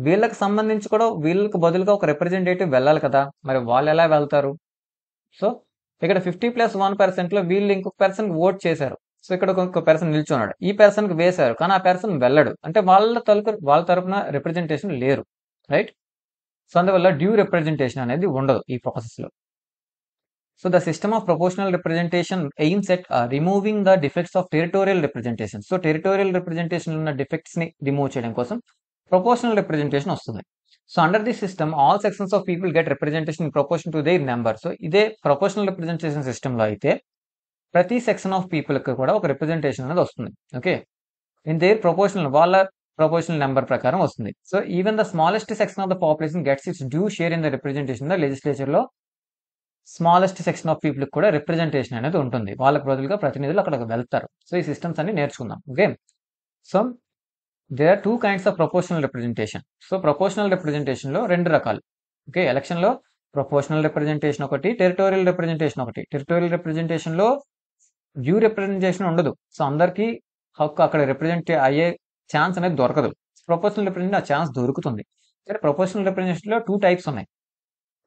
వీళ్ళకి సంబంధించి కూడా వీళ్ళకి బదులుగా ఒక రిప్రజెంటేటివ్ వెళ్ళాలి కదా. మరి వాళ్ళు ఎలా వెళ్తారు? సో ఇక్కడ ఫిఫ్టీ ప్లస్ వన్ పర్సెంట్లో వీళ్ళు ఇంకొక పర్సన్ ఓట్ చేశారు. సో ఇక్కడ ఇంకొక పర్సన్ నిల్చున్నాడు. ఈ పర్సన్కి వేశారు. కానీ ఆ పర్సన్ వెళ్ళడు. అంటే వాళ్ళ తలుపు వాళ్ళ తరపున రిప్రజెంటేషన్ లేరు. రైట్ సో అందువల్ల డ్యూ రిప్రజెంటేషన్ అనేది ఉండదు ఈ ప్రాసెస్లో so the system of proportional representation aims at removing the defects of territorial representation so territorial representation ఉన్న డిఫెక్ట్స్ని రిమూవ్ చేయడం కోసం ప్రపోర్షనల్ రిప్రజెంటేషన్ వస్తుంది. So under this system all sections of people get representation in to their number so ఇదే proportional representation సిస్టమ్లో అయితే ప్రతి section of పీపుల్కి కూడా ఒక రిప్రజెంటేషన్ అనేది వస్తుంది. ఓకే ఇన్ దేర్ ప్రొపోర్షనల్ వాళ్ళ ప్రొపోర్షనల్ నెంబర్ ప్రకారం వస్తుంది. So even the smallest section of the population gets its due share in the representation the లెజిస్లేచర్లో smallest section of people కూడా రిప్రజెంటేషన్ అనేది ఉంటుంది. వాళ్ళకి బదులుగా ప్రతినిధులు అక్కడికి వెళ్తారు. సో ఈ సిస్టమ్స్ అన్ని నేర్చుకుందాం. Okay? So there are two kinds of proportional representation so proportional రిప్రజెంటేషన్లో రెండు రకాలు. ఓకే? ఎలక్షన్లో ప్రొపోర్షనల్ రిప్రజెంటేషన్ ఒకటి టెరిటోరియల్ రిప్రజెంటేషన్ ఒకటి. టెరిటోరియల్ రిప్రజెంటేషన్లో వ్యూ రిప్రజెంటేషన్ ఉండదు. సో అందరికీ హక్కు అక్కడ రిప్రజెంట్ అయ్యే ఛాన్స్ అనేది దొరకదు. ప్రొపోర్షనల్ రిప్రజెంట్ ఆ ఛాన్స్ దొరుకుతుంది. సరే ప్రొపోర్షనల్ రిప్రజెంటేషన్లో టూ టైప్స్ ఉన్నాయి.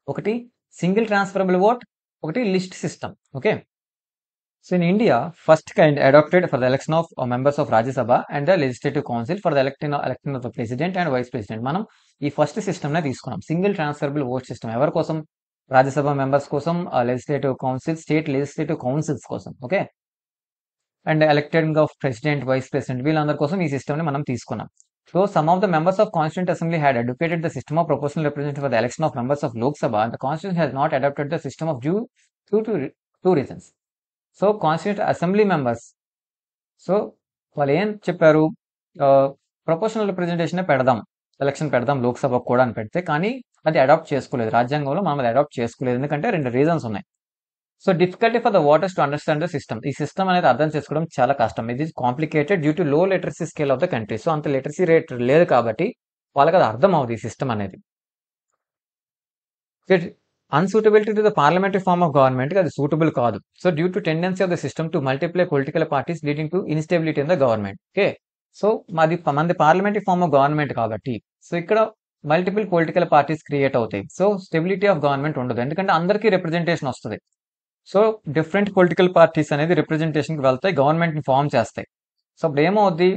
ఒకటి సింగిల్ ట్రాన్స్ఫరబుల్ ఓట్ ఒకటి list system. Okay? So in India first kind adopted for the election of members of Rajya Sabha and the legislative council for the election election of the president and vice president మనం ఈ first system నే తీసుకున్నాం. Single transferable vote system ఎవరి కోసం? Rajya Sabha members కోసం legislative council state legislative councils కోసం. Okay? And elected of president vice president వీళ్ళందరి కోసం ఈ సిస్టమ్ని మనం తీసుకున్నాం. So some of the members of constituent assembly had advocated the system of proportional representative for the election of members of Lok Sabha the Constitution has not adopted the system of due to two two reasons so Constituent assembly members so వాళ్ళు ఏం చెప్పారు? Proportional representation పెడదాం. Election పెడదాం లోక్సభకు కూడా అని పెడితే కానీ అది అడాప్ట్ చేసుకోలేదు. రాజ్యాంగంలో మనం అది అడాప్ట్ చేసుకోలేదు. ఎందుకంటే రెండు రీజన్స్ ఉన్నాయి. So difficulty for the voters to understand the system ఈ సిస్టమ్ అనేది అర్థం చేసుకోవడం చాలా కష్టం. ఇది complicated due to low literacy scale of the country so అంత లిటరసీ రేట్ లేదు కాబట్టి వాళ్ళకి అది అర్థం అవుతుంది ఈ సిస్టమ్ అనేది. Unsuitability to the parliamentary form of government అది సూటబుల్ కాదు. So due to tendency of the system to multiply political parties leading to instability in the government okay so మాది మంది పార్లమెంటరీ ఫార్మ్ ఆఫ్ గవర్నమెంట్ కాబట్టి. So ఇక్కడ multiple political parties create అవుతాయి. So stability of government ఉండదు. ఎందుకంటే అందరికీ representation వస్తుంది. So different political parties అనేది రిప్రజెంటేషన్కి వెళ్తాయి గవర్నమెంట్ని ఫామ్ చేస్తాయి. సో అప్పుడు ఏమవుద్ది?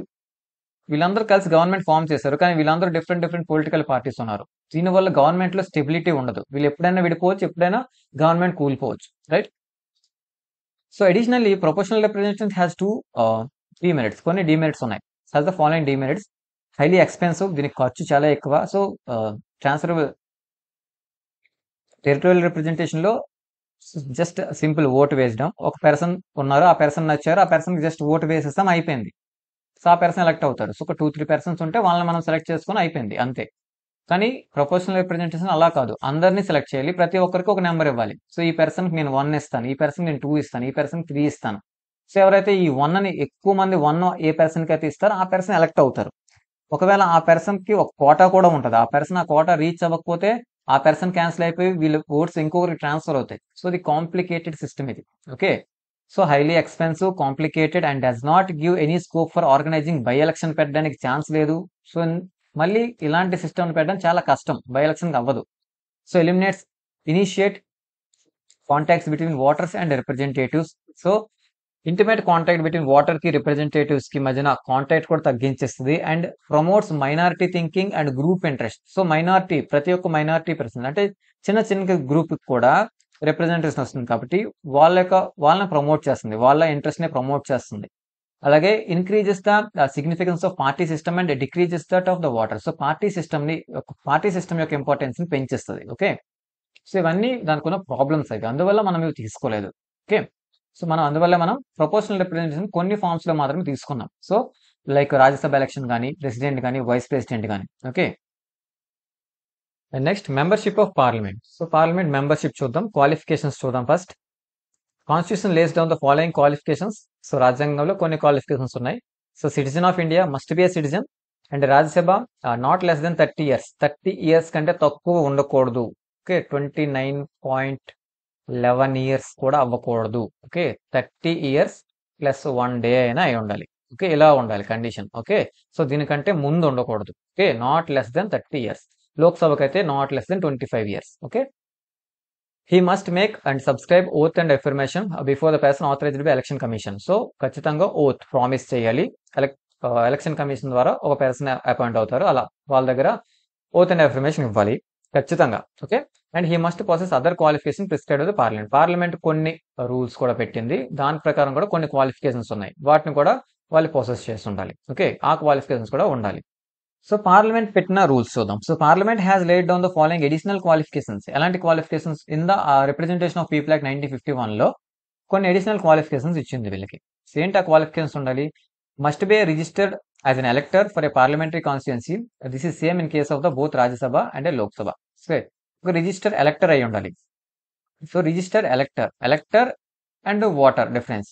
వీళ్ళందరూ కలిసి గవర్నమెంట్ ఫామ్ చేశారు కానీ వీళ్ళందరూ డిఫరెంట్ డిఫరెంట్ పొలిటికల్ పార్టీస్ ఉన్నారు. దీనివల్ల గవర్నమెంట్లో స్టెబిలిటీ ఉండదు. వీళ్ళు ఎప్పుడైనా విడిపోవచ్చు ఎప్పుడైనా government కూలిపోవచ్చు right so additionally professional representation has two demerits కొన్ని డిమెరిట్స్ ఉన్నాయి. Has the following demerits highly expensive దీనికి ఖర్చు చాలా ఎక్కువ. సో ట్రాన్స్ఫర్ టెరిటోరియల్ రిప్రజెంటేషన్లో జస్ట్ సింపుల్ ఓటు వేసడం ఒక పర్సన్ ఉన్నారు ఆ పర్సన్ నచ్చారు ఆ పర్సన్కి జస్ట్ ఓటు వేసేస్తాం అయిపోయింది. సో ఆ పర్సన్ ఎలక్ట్ అవుతారు సో ఒక టూ త్రీ పర్సన్స్ ఉంటే వాళ్ళని మనం సెలెక్ట్ చేసుకొని అయిపోయింది అంతే. కానీ ప్రొఫెషనల్ రిప్రజెంటేషన్ అలా కాదు. అందరినీ సెలెక్ట్ చేయాలి ప్రతి ఒక్కరికి ఒక నెంబర్ ఇవ్వాలి. సో ఈ పర్సన్కి నేను వన్ ఇస్తాను ఈ పర్సన్ నేను టూ ఇస్తాను ఈ పర్సన్ త్రీ ఇస్తాను. సో ఎవరైతే ఈ వన్ అని ఎక్కువ మంది వన్ ఏ పర్సన్కి అయితే ఇస్తారో ఆ పర్సన్ ఎలక్ట్ అవుతారు. ఒకవేళ ఆ పర్సన్కి ఒక కోటా కూడా ఉంటుంది ఆ పర్సన్ ఆ కోటా రీచ్ అవ్వకపోతే ఆ పర్సన్ క్యాన్సిల్ అయిపోయి వీళ్ళ ఓట్స్ ఇంకొకరికి ట్రాన్స్ఫర్ అవుతాయి. సో ఇది కాంప్లికేటెడ్ సిస్టమ్ ఇది. Okay so highly expensive complicated and does not give any scope for organizing by election పెట్టడానికి ఛాన్స్ లేదు. సో మళ్ళీ ఇలాంటి సిస్టమ్ పెట్టడం చాలా కష్టం. బై ఎలక్షన్ అవ్వదు. So eliminates initiate contacts between voters and representatives so intimate contact between వాటర్కి రిప్రజెంటేటివ్స్కి మధ్యన కాంటాక్ట్ కూడా తగ్గించేస్తుంది. And promotes minority thinking and group interest so minority ప్రతి ఒక్క మైనారిటీ పర్సన్ అంటే చిన్న చిన్న గ్రూప్ కూడా రిప్రజెంటేషన్ వస్తుంది కాబట్టి వాళ్ళ యొక్క వాళ్ళని ప్రమోట్ చేస్తుంది. వాళ్ళ ఇంట్రెస్ట్ని ప్రమోట్ చేస్తుంది. అలాగే increases the significance of party system and decreases that of the voter so party సిస్టమ్ని పార్టీ సిస్టమ్ యొక్క ఇంపార్టెన్స్ని పెంచేస్తుంది. ఓకే సో ఇవన్నీ దానికి ఉన్న ప్రాబ్లమ్స్ అవి. అందువల్ల మనం ఇవి తీసుకోలేదు. ఓకే సో మనం అందువల్ల మనం ప్రపోర్షనల్ రిప్రజెంటేషన్ కొన్ని ఫార్మ్స్లో మాత్రమే తీసుకున్నాం. సో లైక్ రాజ్యసభ ఎలక్షన్ కానీ ప్రెసిడెంట్ కానీ వైస్ ప్రెసిడెంట్ కానీ okay next membership of parliament so parliament membership చూద్దాం. క్వాలిఫికేషన్స్ చూద్దాం first constitution lays down the following qualifications so రాజ్యాంగంలో కొన్ని క్వాలిఫికేషన్స్ ఉన్నాయి. So citizen of India must be a citizen and Rajya Sabha not less than thirty years thirty years కంటే తక్కువ ఉండకూడదు. Okay twenty nine point eleven years కూడా అవ్వకూడదు. Okay? Thirty years plus one day అయినా అయి ఉండాలి. Okay? ఇలా ఉండాలి కండిషన్. ఓకే? సో దీనికంటే ముందు ఉండకూడదు. Okay? Not less than thirty years. లోక్సభకి అయితే not less than twenty five years. Okay? He must make and subscribe oath and affirmation before the person authorised by election commission. So ఖచ్చితంగా oath promise చేయాలి. Election commission ద్వారా ఒక person appoint అవుతారు. అలా వాళ్ళ దగ్గర oath and affirmation ఇవ్వాలి. ఖచ్చితంగా. Okay? And he must possess other qualification prescribe the parliament parliament కొన్ని రూల్స్ కూడా పెట్టింది. దాని ప్రకారం కూడా కొన్ని క్వాలిఫికేషన్స్ ఉన్నాయి. వాటిని కూడా వాళ్ళు ప్రాసెస్ చేసి ఉండాలి. ఓకే ఆ క్వాలిఫికేషన్స్ కూడా ఉండాలి. సో పార్లమెంట్ పెట్టిన రూల్స్ చూద్దాం. So parliament has laid down the following additional qualifications ఎలాంటి qualifications in the representation of people act nineteen fifty వన్లో కొన్ని అడిషనల్ క్వాలిఫికేషన్స్ ఇచ్చింది వీళ్ళకి. ఏంటి ఆ క్వాలిఫికేషన్స్ ఉండాలి? Must be registered as an elector for a parliamentary constituency this is same in case of the both Rajya Sabha and Lok Sabha ఒక register elector అయి ఉండాలి. So register elector elector and voter difference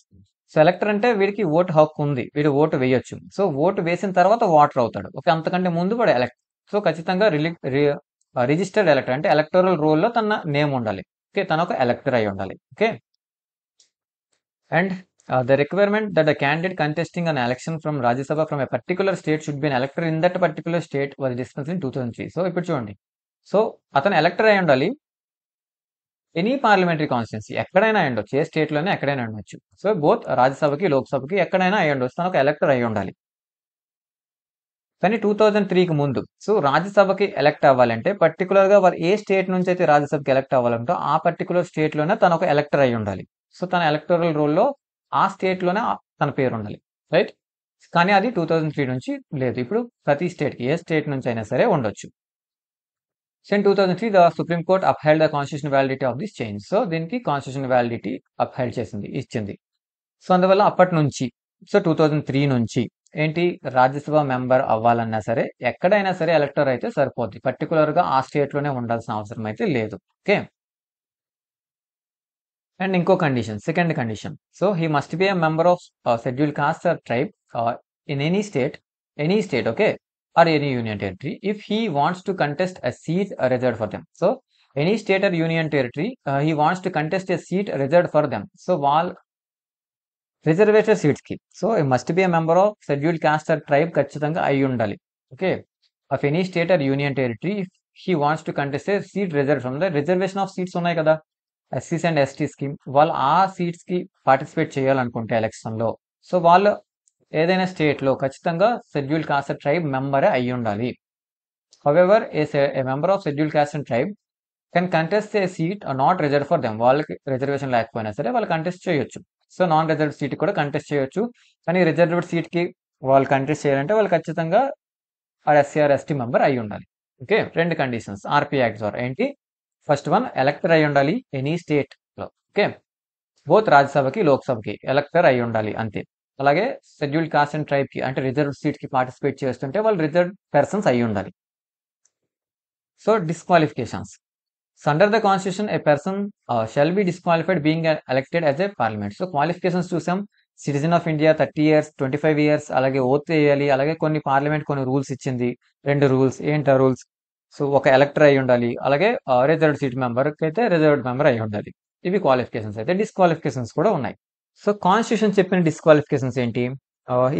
so elector అంటే వీడికి vote హక్కు ఉంది. వీడు vote వేయొచ్చు. So vote వేసిన తర్వాత ఓటర్ అవుతాడు. ఓకే అంతకంటే ముందు కూడా ఎలక్ట్ సో ఖచ్చితంగా రిజిస్టర్డ్ ఎలక్టర్ అంటే ఎలక్టోరల్ రోల్లో తన నేమ్ ఉండాలి. ఓకే తన ఒక ఎలక్టర్ అయి ఉండాలి. Okay? And the requirement that the candidate contesting an election from Rajya Sabha from a particular state should be elector in that particular state was dispense in two thousand three so ఇప్పుడు చూడండి. So అతను ఎలక్టర్ అయి ఉండాలి. Any parliamentary constituency ఎక్కడైనా అయి ఉండొచ్చు. ఏ స్టేట్లోనే ఎక్కడైనా ఉండొచ్చు. సో బోత్ రాజ్యసభకి లోక్సభకి ఎక్కడైనా అయ్యుండొచ్చు తను ఒక ఎలక్టర్ అయి ఉండాలి. కానీ టూ థౌజండ్ త్రీకి ముందు సో రాజ్యసభకి ఎలక్ట్ అవ్వాలంటే పర్టికులర్గా వారు ఏ స్టేట్ నుంచి అయితే రాజ్యసభకి ఎలక్ట్ అవ్వాలంటో ఆ పర్టికులర్ స్టేట్లోనే తను ఒక ఎలక్టర్ అయి ఉండాలి. సో తన ఎలక్టోరల్ రోల్లో ఆ స్టేట్లోనే తన పేరు ఉండాలి రైట్? కానీ అది టూ థౌజండ్ త్రీ నుంచి లేదు. ఇప్పుడు ప్రతి స్టేట్కి ఏ స్టేట్ నుంచి అయినా సరే ఉండొచ్చు. Since two thousand three the Supreme Court upheld the constitution validity of this change so దీనికి కాన్స్టిట్యూషన్ వ్యాలిడిటీ అప్హెల్డ్ చేసింది ఇచ్చింది. సో అందువల్ల అప్పటి నుంచి సో టూ థౌజండ్ త్రీ నుంచి ఏంటి రాజ్యసభ మెంబర్ అవ్వాలన్నా సరే ఎక్కడైనా సరే ఎలక్టర్ అయితే సరిపోద్ది. పర్టికులర్గా ఆ స్టేట్లోనే ఉండాల్సిన అవసరం అయితే లేదు. ఓకే అండ్ ఇంకో condition second condition so he must be a member of schedule caste or tribe in any state any state okay or any union territory if he wants to contest a seat uh, reserved for them. So, any state or union territory, uh, he wants to contest a seat reserved for them. So, wall reservation సీట్స్కి so must be member of schedule caste or tribe ఖచ్చితంగా అయి ఉండాలి. Okay of any state or union territory he wants to contest seat reserve from the reservation of seats ఉన్నాయి కదా. ఎస్సీస్ and scheme వాళ్ళు ఆ సీట్స్కి participate చేయాలనుకుంటే ఎలక్షన్లో so వాళ్ళు ఏదైనా స్టేట్లో ఖచ్చితంగా షెడ్యూల్ కాస్ట్ ట్రైబ్ మెంబరే అయి ఉండాలి however a member of schedule caste and tribe can contest a seat not reserve for them వాళ్ళకి రిజర్వేషన్ లేకపోయినా సరే వాళ్ళు కంటెస్ట్ చేయొచ్చు. సో నాన్ రిజర్వ్డ్ సీట్ కూడా కంటెస్ట్ చేయొచ్చు. కానీ రిజర్వ్డ్ సీట్కి వాళ్ళు కంటెస్ట్ చేయాలంటే వాళ్ళు ఖచ్చితంగా ఆ ఎస్సీఆర్ ఎస్టీ మెంబర్ అయి ఉండాలి ఓకే రెండు కండిషన్స్ ఆర్పీ యాక్ట్ ద్వారా ఏంటి? ఫస్ట్ వన్ ఎలక్టర్ అయి ఉండాలి ఎనీ స్టేట్లో ఓకే బోత్ రాజ్యసభకి లోక్సభకి ఎలక్టర్ అయి ఉండాలి అంతే. అలాగే షెడ్యూల్ కాస్ట్ అండ్ ట్రైబ్కి అంటే రిజర్వ్ సీట్కి పార్టిసిపేట్ చేస్తుంటే వాళ్ళు రిజర్వ్ పర్సన్స్ అయి ఉండాలి. So disqualifications so under the constitution a person shall be disqualified being elected as a parliament so qualifications చూసాం. Citizen of India thirty years twenty five years అలాగే oath వేయాలి. అలాగే కొన్ని parliament కొన్ని రూల్స్ ఇచ్చింది. రెండు రూల్స్ ఏంటి రూల్స్ సో ఒక ఎలక్టర్ అయి ఉండాలి. అలాగే రిజర్వ్డ్ సీట్ మెంబర్కి అయితే రిజర్వ్డ్ మెంబర్ అయి ఉండాలి. ఇవి క్వాలిఫికేషన్స్ అయితే డిస్క్వాలిఫికేషన్స్ కూడా ఉన్నాయి. సో కాన్స్టిట్యూషన్ చెప్పిన డిస్క్వాలిఫికేషన్స్ ఏంటి?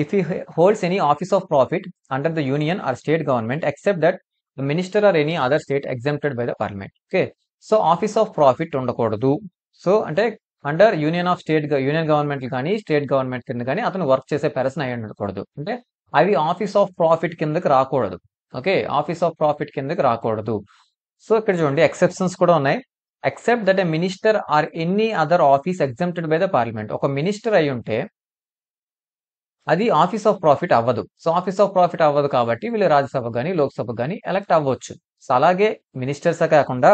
If you holds any office of profit under the union or state government except that minister or any other state exempted by the parliament okay so office of profit ఉండకూడదు. So అంటే under union of state union government కానీ state government కింద కానీ అతను work చేసే person అయ్యి ఉండకూడదు. అంటే అవి ఆఫీస్ ఆఫ్ ప్రాఫిట్ కిందకి రాకూడదు. ఓకే ఆఫీస్ ఆఫ్ ప్రాఫిట్ కిందకి రాకూడదు. సో ఇక్కడ చూడండి ఎక్సెప్షన్స్ కూడా ఉన్నాయి. Except that a minister or any other office exempted by the parliament ఒక మినిస్టర్ అయి ఉంటే అది ఆఫీస్ ఆఫ్ ప్రాఫిట్ అవ్వదు. సో ఆఫీస్ ఆఫ్ ప్రాఫిట్ అవ్వదు కాబట్టి వీళ్ళు రాజ్యసభ కానీ లోక్సభ కానీ ఎలక్ట్ అవ్వచ్చు. సో అలాగే మినిస్టర్స్ కాకుండా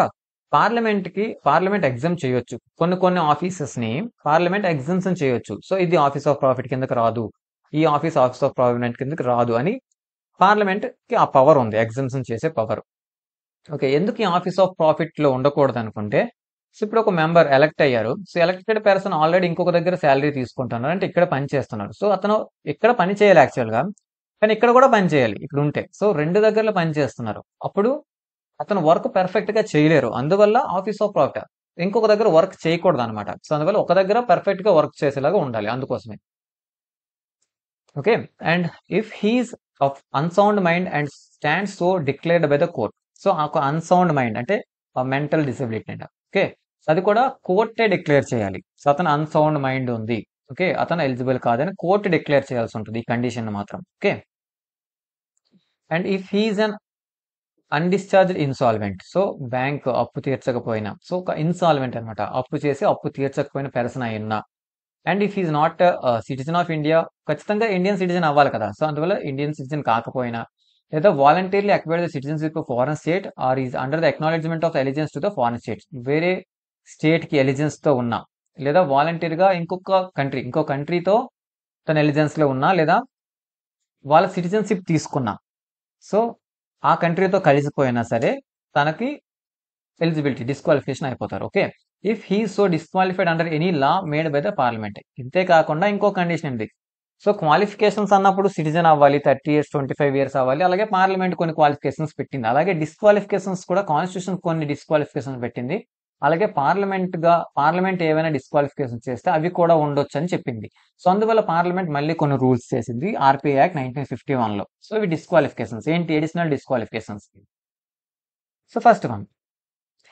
పార్లమెంట్కి పార్లమెంట్ ఎగ్జామ్ చేయొచ్చు. కొన్ని కొన్ని ఆఫీసెస్ని పార్లమెంట్ ఎగ్జామ్షన్ చేయొచ్చు. సో ఇది ఆఫీస్ ఆఫ్ ప్రాఫిట్ కిందకి రాదు. ఈ ఆఫీస్ ఆఫీస్ ఆఫ్ ప్రాఫిట్ కిందకి రాదు అని పార్లమెంట్కి ఆ పవర్ ఉంది. ఎగ్జామ్షన్ చేసే పవర్ ఓకే ఎందుకు ఈ ఆఫీస్ ఆఫ్ ప్రాఫిట్లో ఉండకూడదు అనుకుంటే సో ఇప్పుడు ఒక మెంబర్ ఎలక్ట్ అయ్యారు. సో ఎలక్టెడ్ పర్సన్ ఆల్రెడీ ఇంకొక దగ్గర శాలరీ తీసుకుంటున్నారు అంటే ఇక్కడ పని చేస్తున్నారు. సో అతను ఇక్కడ పని చేయాలి యాక్చువల్గా కానీ ఇక్కడ కూడా పని చేయాలి ఇక్కడ ఉంటే. సో రెండు దగ్గరలో పని చేస్తున్నారు. అప్పుడు అతను వర్క్ పెర్ఫెక్ట్గా చేయలేరు. అందువల్ల ఆఫీస్ ఆఫ్ ప్రాఫిట్ ఇంకొక దగ్గర వర్క్ చేయకూడదు అనమాట సో అందువల్ల ఒక దగ్గర పర్ఫెక్ట్గా వర్క్ చేసేలాగా ఉండాలి అందుకోసమే. Okay and if he's of unsound mind and stand so declared by the court so ఆ అన్సౌండ్ మైండ్ అంటే మెంటల్ డిసబిలిటీ అంట. ఓకే? అది కూడా కోర్టే డిక్లేర్ చేయాలి. సో అతను అన్సౌండ్ మైండ్ ఉంది. ఓకే? అతను ఎలిజిబుల్ కాదని కోర్టు డిక్లేర్ చేయాల్సి ఉంటుంది ఈ కండిషన్ మాత్రం. Okay? And if he's un undischarged insolvent so bank అప్పు తీర్చకపోయినా సో ఒక ఇన్సాల్వెంట్ అనమాట అప్పు చేసి అప్పు తీర్చకపోయిన పెర్సన్ అయినా. And if is not citizen of India ఖచ్చితంగా ఇండియన్ సిటిజన్ అవ్వాలి కదా. సో అందువల్ల ఇండియన్ సిటిజన్ కాకపోయినా లేదా voluntarily acquire the citizenship of foreign state or is under the acknowledgement of allegiance to the foreign states వేరే స్టేట్కి ఉన్నా లేదా వాలంటీర్గా ఇంకొక కంట్రీ ఇంకో కంట్రీతో తన ఎలిజెన్స్లో ఉన్నా లేదా వాళ్ళ సిటిజన్షిప్ తీసుకున్నా సో ఆ కంట్రీతో కలిసిపోయినా సరే తనకి ఎలిజిబిలిటీ డిస్క్వాలిఫికేషన్ అయిపోతారు okay if he so disqualified under any law made by the parliament ఇంతే కాకుండా ఇంకో కండిషన్ ఉంది. సో క్వాలిఫికేషన్స్ అన్నప్పుడు సిటిజన్ అవ్వాలి thirty years twenty five years అవ్వాలి. అలాగే పార్లమెంట్ కొన్ని క్వాలిఫికేషన్స్ పెట్టింది. అలాగే డిస్క్వాలిఫికేషన్స్ కూడా కాన్స్టిట్యూషన్ కొన్ని డిస్క్వాలిఫికేషన్స్ పెట్టింది. అలాగే పార్లమెంట్గా పార్లమెంట్ ఏవైనా డిస్క్వాలిఫికేషన్ చేస్తే అవి కూడా ఉండొచ్చు అని చెప్పింది. సో అందువల్ల పార్లమెంట్ మళ్ళీ కొన్ని రూల్స్ చేసింది ఆర్పీ యాక్ట్ నైన్టీన్ ఫిఫ్టీ వన్లో. సో ఇవి డిస్క్వాలిఫికేషన్స్ ఏంటి additional disqualifications so first one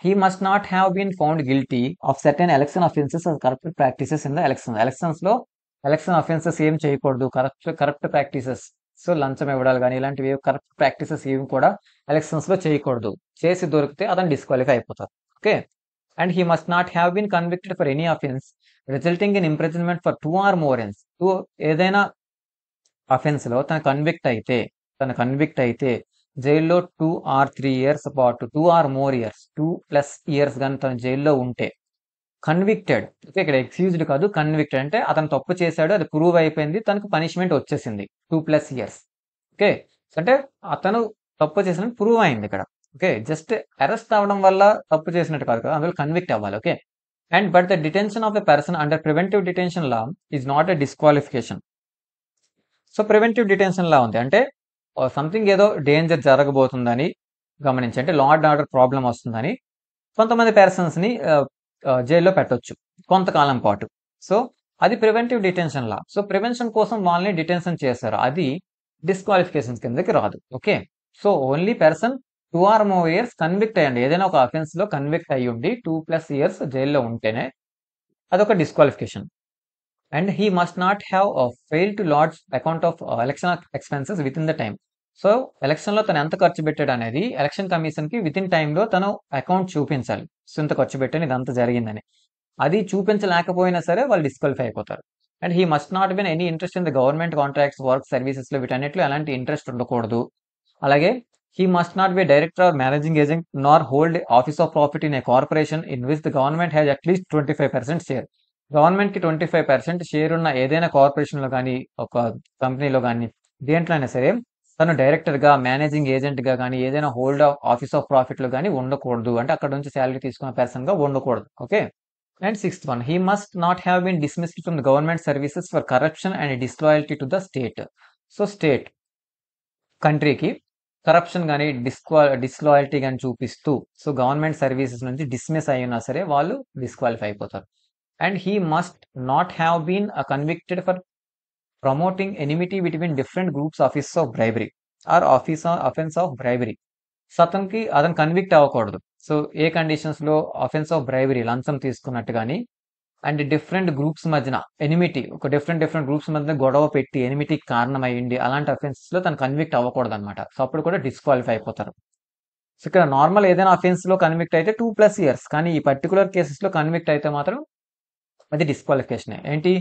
he must not have been found guilty of certain election offences corrupt practices in the election ఎలక్షన్స్లో ఎలక్షన్ అఫెన్సెస్ ఏం చేయకూడదు. Corrupt corrupt practices so లంచం ఇవ్వడాలు కానీ ఇలాంటివి corrupt practices ఏమి కూడా ఎలక్షన్స్లో చేయకూడదు. చేసి దొరికితే అతను డిస్క్వాలిఫై అయిపోతారు okay? And he must not have been convicted for any offence resulting in imprisonment for two or more ఎన్స్ two ఏదైనా అఫెన్స్లో తన కన్విక్ట్ అయితే తన కన్విక్ట్ అయితే జైల్లో టూ ఆర్ త్రీ ఇయర్స్ పాటు two or more years two plus years కానీ తను జైల్లో ఉంటే కన్విక్టెడ్ ఓకే ఇక్కడ ఎక్స్క్యూజ్డ్ కాదు కన్విక్టెడ్ అంటే అతను తప్పు చేశాడు అది ప్రూవ్ అయిపోయింది తనకు పనిష్మెంట్ వచ్చేసింది. టూ ప్లస్ ఇయర్స్ ఓకే అంటే అతను తప్పు చేసిన ప్రూవ్ అయింది ఇక్కడ. ఓకే జస్ట్ అరెస్ట్ అవ్వడం వల్ల తప్పు చేసినట్టు కాదు కదా అందులో కన్విక్ట్ అవ్వాలి okay. And but the detention of a person under preventive detention law is not a disqualification so preventive detention law ఉంది. అంటే సంథింగ్ ఏదో డేంజర్ జరగబోతుందని గమనించి అంటే లా అండ్ ఆర్డర్ ప్రాబ్లం వస్తుందని. కొంతమంది పర్సన్స్ని జైల్లో పెట్టొచ్చు కొంతకాలం పాటు. సో అది preventive detention law. So prevention కోసం వాళ్ళని డిటెన్షన్ చేస్తారు అది డిస్క్వాలిఫికేషన్స్ కిందకి రాదు. Okay? So only person two or more years convict అయ్యండి. ఏదైనా ఒక అఫెన్స్లో కన్విక్ట్ అయ్యి ఉండి టూ ప్లస్ ఇయర్స్ జైల్లో ఉంటేనే అదొక disqualification and he must not have fail to lodge account of election expenses within the time so ఎలక్షన్లో తను ఎంత ఖర్చు పెట్టాడు అనేది ఎలక్షన్ కమిషన్కి విత్ ఇన్ టైంలో తను అకౌంట్ చూపించాలి. సో ఇంత ఖర్చు పెట్టాను ఇదంతా జరిగిందని. అది చూపించలేకపోయినా సరే వాళ్ళు డిస్క్వాలిఫై అయిపోతారు. And he must not been any interest in the government contracts work సర్వీసెస్లో వీటన్నిటిలో ఎలాంటి ఇంట్రెస్ట్ ఉండకూడదు. అలాగే he must not be director or managing agent nor hold office of profit in a corporation in which the government has at least twenty five percent share. గవర్నమెంట్కి twenty five percent share ఉన్న ఏదైనా కార్పొరేషన్లో కానీ ఒక కంపెనీలో కానీ దేంట్లో అయినా సరే తను డైరెక్టర్గా మేనేజింగ్ ఏజెంట్గా కానీ ఏదైనా హోల్డ్ ఆఫీస్ ఆఫ్ ప్రాఫిట్లో కానీ ఉండకూడదు. అంటే అక్కడ నుంచి శాలరీ తీసుకున్న పర్సన్గా ఉండకూడదు. Okay and sixth one he must not have been dismissed from the government services for corruption and disloyalty to the state so state కంట్రీకి కరప్షన్ కానీ డిస్క్వా డిస్లాయల్టీ కానీ చూపిస్తూ సో గవర్నమెంట్ సర్వీసెస్ నుంచి డిస్మిస్ అయినా సరే వాళ్ళు డిస్క్వాలిఫై అయిపోతారు. And he must not have been convicted for promoting enmity between different groups office of bribery or office offence of bribery so అతను కన్విక్ట్ అవ్వకూడదు. సో ఏ కండిషన్స్లో అఫెన్స్ ఆఫ్ బ్రైబరీ లంచం తీసుకున్నట్టు కానీ అండ్ డిఫరెంట్ గ్రూప్స్ మధ్యన enmity ఒక different different groups మధ్యన గొడవ పెట్టి ఎనిమిటీకి కారణం అలాంటి అఫెన్సెస్లో తను కన్విక్ట్ అవ్వకూడదు అనమాట సో అప్పుడు కూడా డిస్క్వాలిఫై అయిపోతారు. సో ఇక్కడ నార్మల్ ఏదైనా అఫెన్స్లో కన్విక్ట్ అయితే టూ ప్లస్ ఇయర్స్ కానీ ఈ పర్టికులర్ కేసెస్లో కన్విక్ట్ అయితే మాత్రం అది డిస్క్వాలిఫికేషన్ ఏంటి?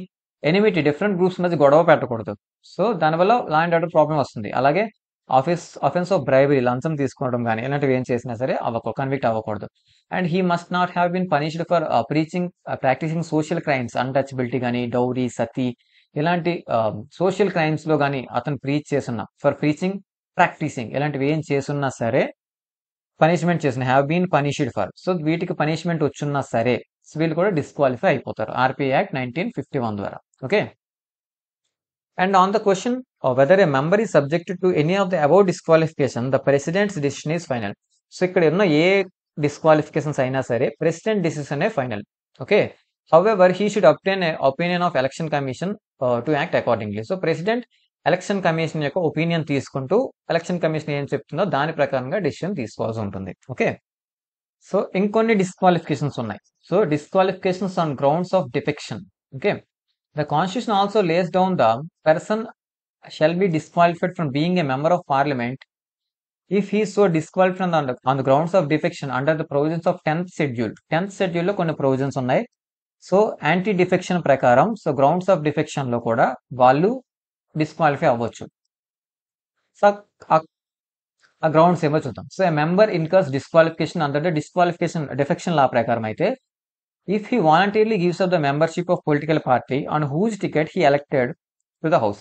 ఎనిమిటీ డిఫరెంట్ గ్రూప్స్ మధ్య గొడవ పెట్టకూడదు. సో దానివల్ల లా అండ్ ఆర్డర్ ప్రాబ్లం వస్తుంది. అలాగే ఆఫీస్ అఫెన్స్ ఆఫ్ బ్రైబరీ లంచం తీసుకోవడం కానీ ఇలాంటివి ఏం చేసినా సరే అవ్వకూ కన్విక్ట్ అవ్వకూడదు. And he must not have been punished for preaching practising social crimes untouchability కానీ డౌరీ సతీ ఇలాంటి um, సోషల్ క్రైమ్స్లో కానీ అతను ప్రీచ్ చేస్తున్న ఫర్ ప్రీచింగ్ ప్రాక్టీసింగ్ ఇలాంటివి ఏం చేస్తున్నా సరే పనిష్మెంట్ చేసిన have been punished for so వీటికి పనిష్మెంట్ వచ్చున్నా సరే వీళ్ళు కూడా డిస్క్వాలిఫై అయిపోతారు. RP act nineteen fifty one ద్వారా. Okay and on the question whether a member is subject to any of the above disqualification the president's decision is final so ఇక్కడ ఉన్న ఏ disqualifications అయినా సరే president decision final okay however he should obtain opinion of election commission to act accordingly so president election commission యొక్క opinion తీసుకుంటూ election commission ఏం చెప్తుందో దాని ప్రకారంగా డిసిషన్ తీసుకోవాల్సి ఉంటుంది. ఓకే సో ఇంకొన్ని డిస్క్వాలిఫికేషన్స్ ఉన్నాయి. So disqualifications on grounds of defection okay the constitution also lays down the person shall be disqualified from being a member of parliament if he so disqualified on on the grounds of defection under the provisions of tenth schedule tenth షెడ్యూల్లో కొన్ని provisions ఉన్నాయి so anti defection ప్రకారం so grounds of డిఫెక్షన్లో కూడా వాళ్ళు disqualify అవ్వచ్చు so ఆ grounds ఏమో చూద్దాం. So a member incurs disqualification under the disqualification defection law ప్రకారం అయితే if he voluntarily gives up the membership of political party on whose ticket he elected to the house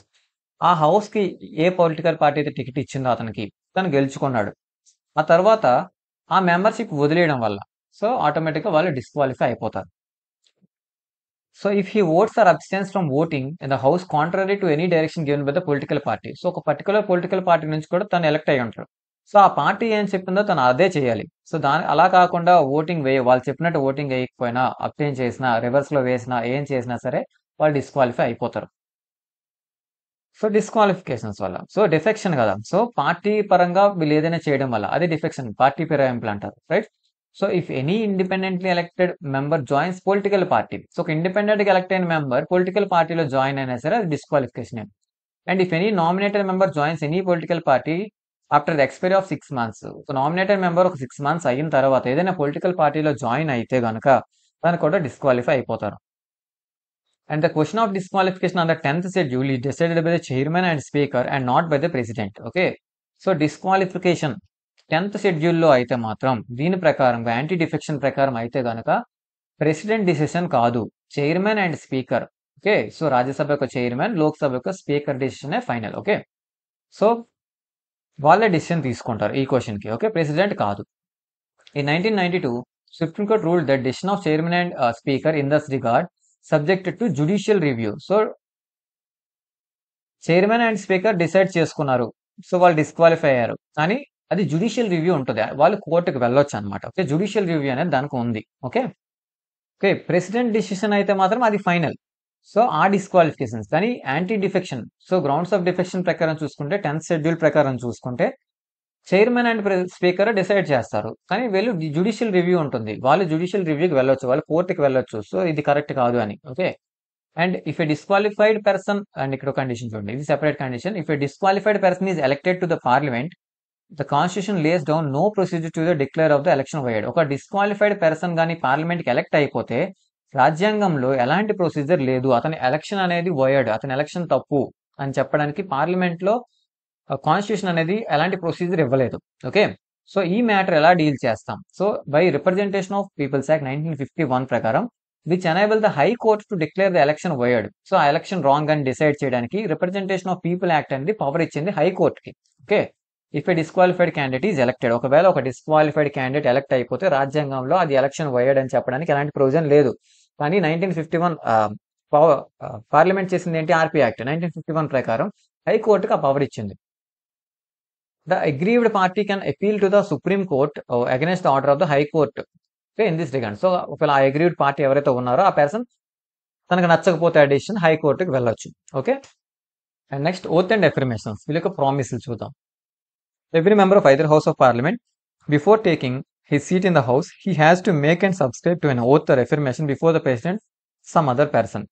ఆ హౌస్కి ఏ political party అయితే ticket ఇచ్చిందో అతనికి తను గెలుచుకున్నాడు. ఆ తర్వాత ఆ మెంబర్షిప్ వదిలేయడం వల్ల సో ఆటోమేటిక్గా వాళ్ళు డిస్క్వాలిఫై అయిపోతారు. So if he votes or abstains from voting in the house contrary to any direction given by the political party so ఒక పర్టికులర్ పొలిటికల్ పార్టీ నుంచి కూడా తను ఎలక్ట్ అయ్యి ఉంటాడు. సో ఆ పార్టీ ఏం చెప్పిందో తను అదే చేయాలి. సో దాని అలా కాకుండా ఓటింగ్ వేయ వాళ్ళు చెప్పినట్టు ఓటింగ్ వేయకపోయినా అబ్టైన్ చేసినా రివర్స్లో వేసినా ఏం చేసినా సరే వాళ్ళు డిస్క్వాలిఫై అయిపోతారు. సో డిస్క్వాలిఫికేషన్స్ వల్ల. సో డిఫెక్షన్ కదా. సో పార్టీ పరంగా వీళ్ళు ఏదైనా చేయడం వల్ల. అది డిఫెక్షన్. పార్టీ ఫిరాయింపులు అంటారు right? So if any independently elected member joins political party so ఒక ఇండిపెండెంట్ ఎలక్ట్ అయిన మెంబర్ పొలిటికల్ పార్టీలో జాయిన్ అయినా సరే అది disqualification. And if any nominated member joins any political party after the expiry of six months ఒక nominated member ఒక six months అయిన తర్వాత ఏదైనా పొలిటికల్ పార్టీలో జాయిన్ అయితే కనుక దాన్ని కూడా డిస్క్వాలిఫై అయిపోతారు. And the question of disqualification on the tenth schedule is decided by the chairman and speaker and not by the president okay so disqualification tenth షెడ్యూల్లో అయితే మాత్రం దీని ప్రకారం యాంటీ డిఫెక్షన్ ప్రకారం అయితే గనక ప్రెసిడెంట్ డిసిషన్ కాదు. Chairman and speaker okay so Rajya Sabha యొక్క చైర్మన్ లోక్సభ యొక్క speaker decision final okay so వాళ్ళే డిసిషన్ తీసుకుంటారు ఈ క్వశ్చన్కి ఓకే ప్రెసిడెంట్ కాదు. ఈ nineteen ninety two Supreme Court rule that decision of chairman and speaker in this regard subjected to judicial review so chairman and speaker decide చేసుకున్నారు. సో వాళ్ళు disqualify అయ్యారు. కానీ అది జుడిషియల్ రివ్యూ ఉంటుంది. వాళ్ళు కోర్టుకు వెళ్ళొచ్చు అనమాట ఓకే జుడిషియల్ రివ్యూ అనేది దానికి ఉంది. ఓకే ఓకే ప్రెసిడెంట్ డిసిషన్ అయితే మాత్రం అది ఫైనల్ సో ఆ డిస్క్వాలిఫికేషన్స్ కానీ anti defection so grounds of defection ప్రకారం చూసుకుంటే టెన్త్ షెడ్యూల్ ప్రకారం చూసుకుంటే చైర్మన్ అండ్ స్పీకర్ డిసైడ్ చేస్తారు. కానీ వీళ్ళు జుడిషియల్ రివ్యూ ఉంటుంది. వాళ్ళు జుడిషియల్ రివ్యూకి వెళ్ళొచ్చు. వాళ్ళు కోర్టుకి వెళ్ళొచ్చు. సో ఇది కరెక్ట్ కాదు అని. Okay and if a disqualified person and ఇక్కడ కండిషన్ చూడండి. ఇది separate condition if a disqualified person is elected to the parliament the constitution lays down no procedure to the declare of the election void ఒక disqualified person కానీ పార్లమెంట్కి elect అయిపోతే రాజ్యాంగంలో ఎలాంటి procedure లేదు. అతని ఎలక్షన్ అనేది వయర్డ్ అతని ఎలక్షన్ తప్పు అని చెప్పడానికి పార్లమెంట్లో కాన్స్టిట్యూషన్ అనేది ఎలాంటి ప్రొసీజర్ ఇవ్వలేదు. ఓకే? సో ఈ మ్యాటర్ ఎలా డీల్ చేస్తాం? So by representation of peoples act nineteen fifty one ప్రకారం which enable the High Court to declare the election void so ఆ ఎలక్షన్ రాంగ్ అని డిసైడ్ చేయడానికి రిప్రజెంటేషన్ ఆఫ్ పీపుల్ యాక్ట్ అనేది power ఇచ్చింది high కోర్ట్కి. Okay? If a disqualified candidate is elected ఒకవేళ ఒక disqualified candidate elect అయిపోతే రాజ్యాంగంలో అది ఎలక్షన్ వయర్డ్ అని చెప్పడానికి ఎలాంటి ప్రొవిజన్ లేదు. కానీ నైన్టీన్ ఫిఫ్టీ వన్ పార్లమెంట్ చేసింది ఏంటి? RP act nineteen fifty one ప్రకారం హైకోర్టుకి ఆ పవర్ ఇచ్చింది. The aggrieved party can appeal to the Supreme Court against the order of the high court in this regard so ఒకవేళ ఆ అగ్రీవ్డ్ పార్టీ ఎవరైతే ఉన్నారో ఆ పర్సన్ తనకు నచ్చకపోతే ఆ డెసిషన్ హైకోర్టుకి వెళ్ళొచ్చు. Okay? And next oath and affirmations వీళ్ళ యొక్క ప్రామిస్లు చూద్దాం. Every member of either house of parliament before taking his seat in the house, he has to make and subscribe to an oath or affirmation before the president, some other person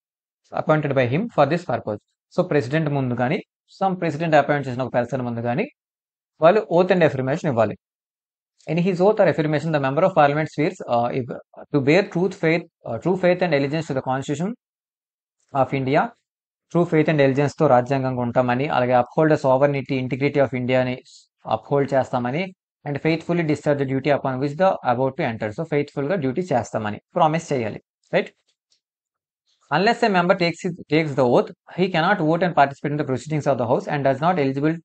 appointed by him for this purpose. So president ముందు కానీ some president appoint చేసిన ఒక person ముందు కానీ వాళ్ళు oath and affirmation ఇవ్వాలి in his oath or affirmation the member of parliament swears to bear truth faith true faith and allegiance to the constitution of India true faith and ఎలిజెన్స్తో రాజ్యాంగంగా ఉంటామని అలాగే uphold sovereignty integrity of ఇండియాని uphold చేస్తామని and faithfully discharge the duty upon which the about to enter so ఫెయిత్ఫుల్గా duty చేస్తామని promise చేయాలి right unless a member takes takes the oath he cannot vote and participate in the proceedings of the house and does not eligible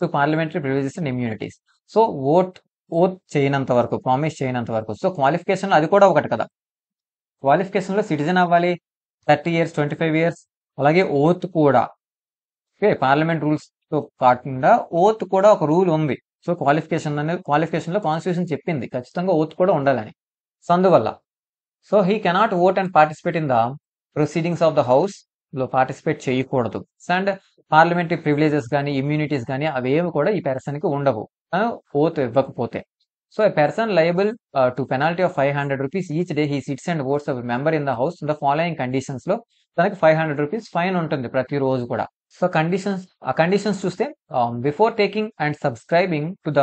to parliamentary privileges and immunities so vote oath చేయనంత వరకు promise చేయనంత వరకు. So qualification అది కూడా ఒకటి కదా. క్వాలిఫికేషన్లో citizen అవ్వాలి thirty years twenty five years అలాగే oath కూడా. ఓకే పార్లమెంట్ రూల్స్తో కాకుండా ఓత్ కూడా ఒక రూల్ ఉంది. సో క్వాలిఫికేషన్ అనేది క్వాలిఫికేషన్లో కాన్స్టిట్యూషన్ చెప్పింది. ఖచ్చితంగా ఓత్ కూడా ఉండాలని. సో అందువల్ల so he cannot vote and participate in the proceedings of the హౌస్లో పార్టిసిపేట్ చేయకూడదు. అండ్ పార్లమెంటరీ ప్రివిలేజెస్ కానీ ఇమ్యూనిటీస్ కానీ అవేవి కూడా ఈ పెర్సన్కి ఉండవు. ఓత్ ఇవ్వకపోతే. So a person liable to penalty of five hundred rupees each day he sits and votes of member in the house the following కండిషన్స్లో తనకి ఫైవ్ హండ్రెడ్ రూపీస్ ఫైన్ ఉంటుంది ప్రతిరోజు కూడా. సో కండిషన్స్ ఆ కండిషన్స్ చూస్తే before taking and subscribing to the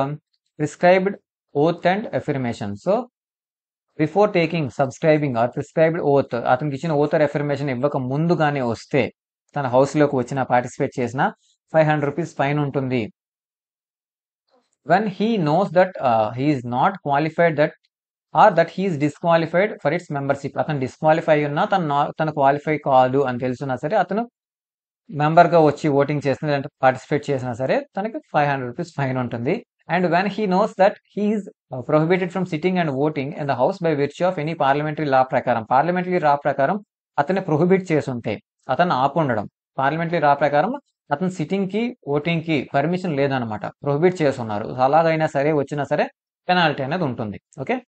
prescribed oath and affirmation so before taking subscribing or prescribed oath అతనికి ఇచ్చిన ఓతర్ affirmation ఇవ్వక ముందుగానే వస్తే తన హౌస్లోకి వచ్చిన పార్టిసిపేట్ చేసిన ఫైవ్ హండ్రెడ్ రూపీస్ ఫైన్ ఉంటుంది. When he knows that he is not qualified that or that he is disqualified for its membership అతను డిస్క్వాలిఫై ఉన్నా తను తను క్వాలిఫై కాదు అని తెలుసున్నా సరే అతను మెంబర్గా వచ్చి ఓటింగ్ చేసిన లేదంటే పార్టిసిపేట్ చేసినా సరే తనకి ఫైవ్ హండ్రెడ్ రూపీస్ ఫైన్ ఉంటుంది. And when he knows that he is prohibited from sitting and voting in the house by virtue of any parliamentary law ప్రకారం. పార్లమెంటరీ లా ప్రకారం అతన్ని ప్రొహిబిట్ చేసి ఉంటే అతను ఆపుండడం. పార్లమెంటరీ రా ప్రకారం అతను సిట్టింగ్కి ఓటింగ్కి పర్మిషన్ లేదనమాట ప్రొహిబిట్ చేసి ఉన్నారు అలాగైనా సరే వచ్చినా సరే పెనాల్టీ అనేది ఉంటుంది. ఓకే?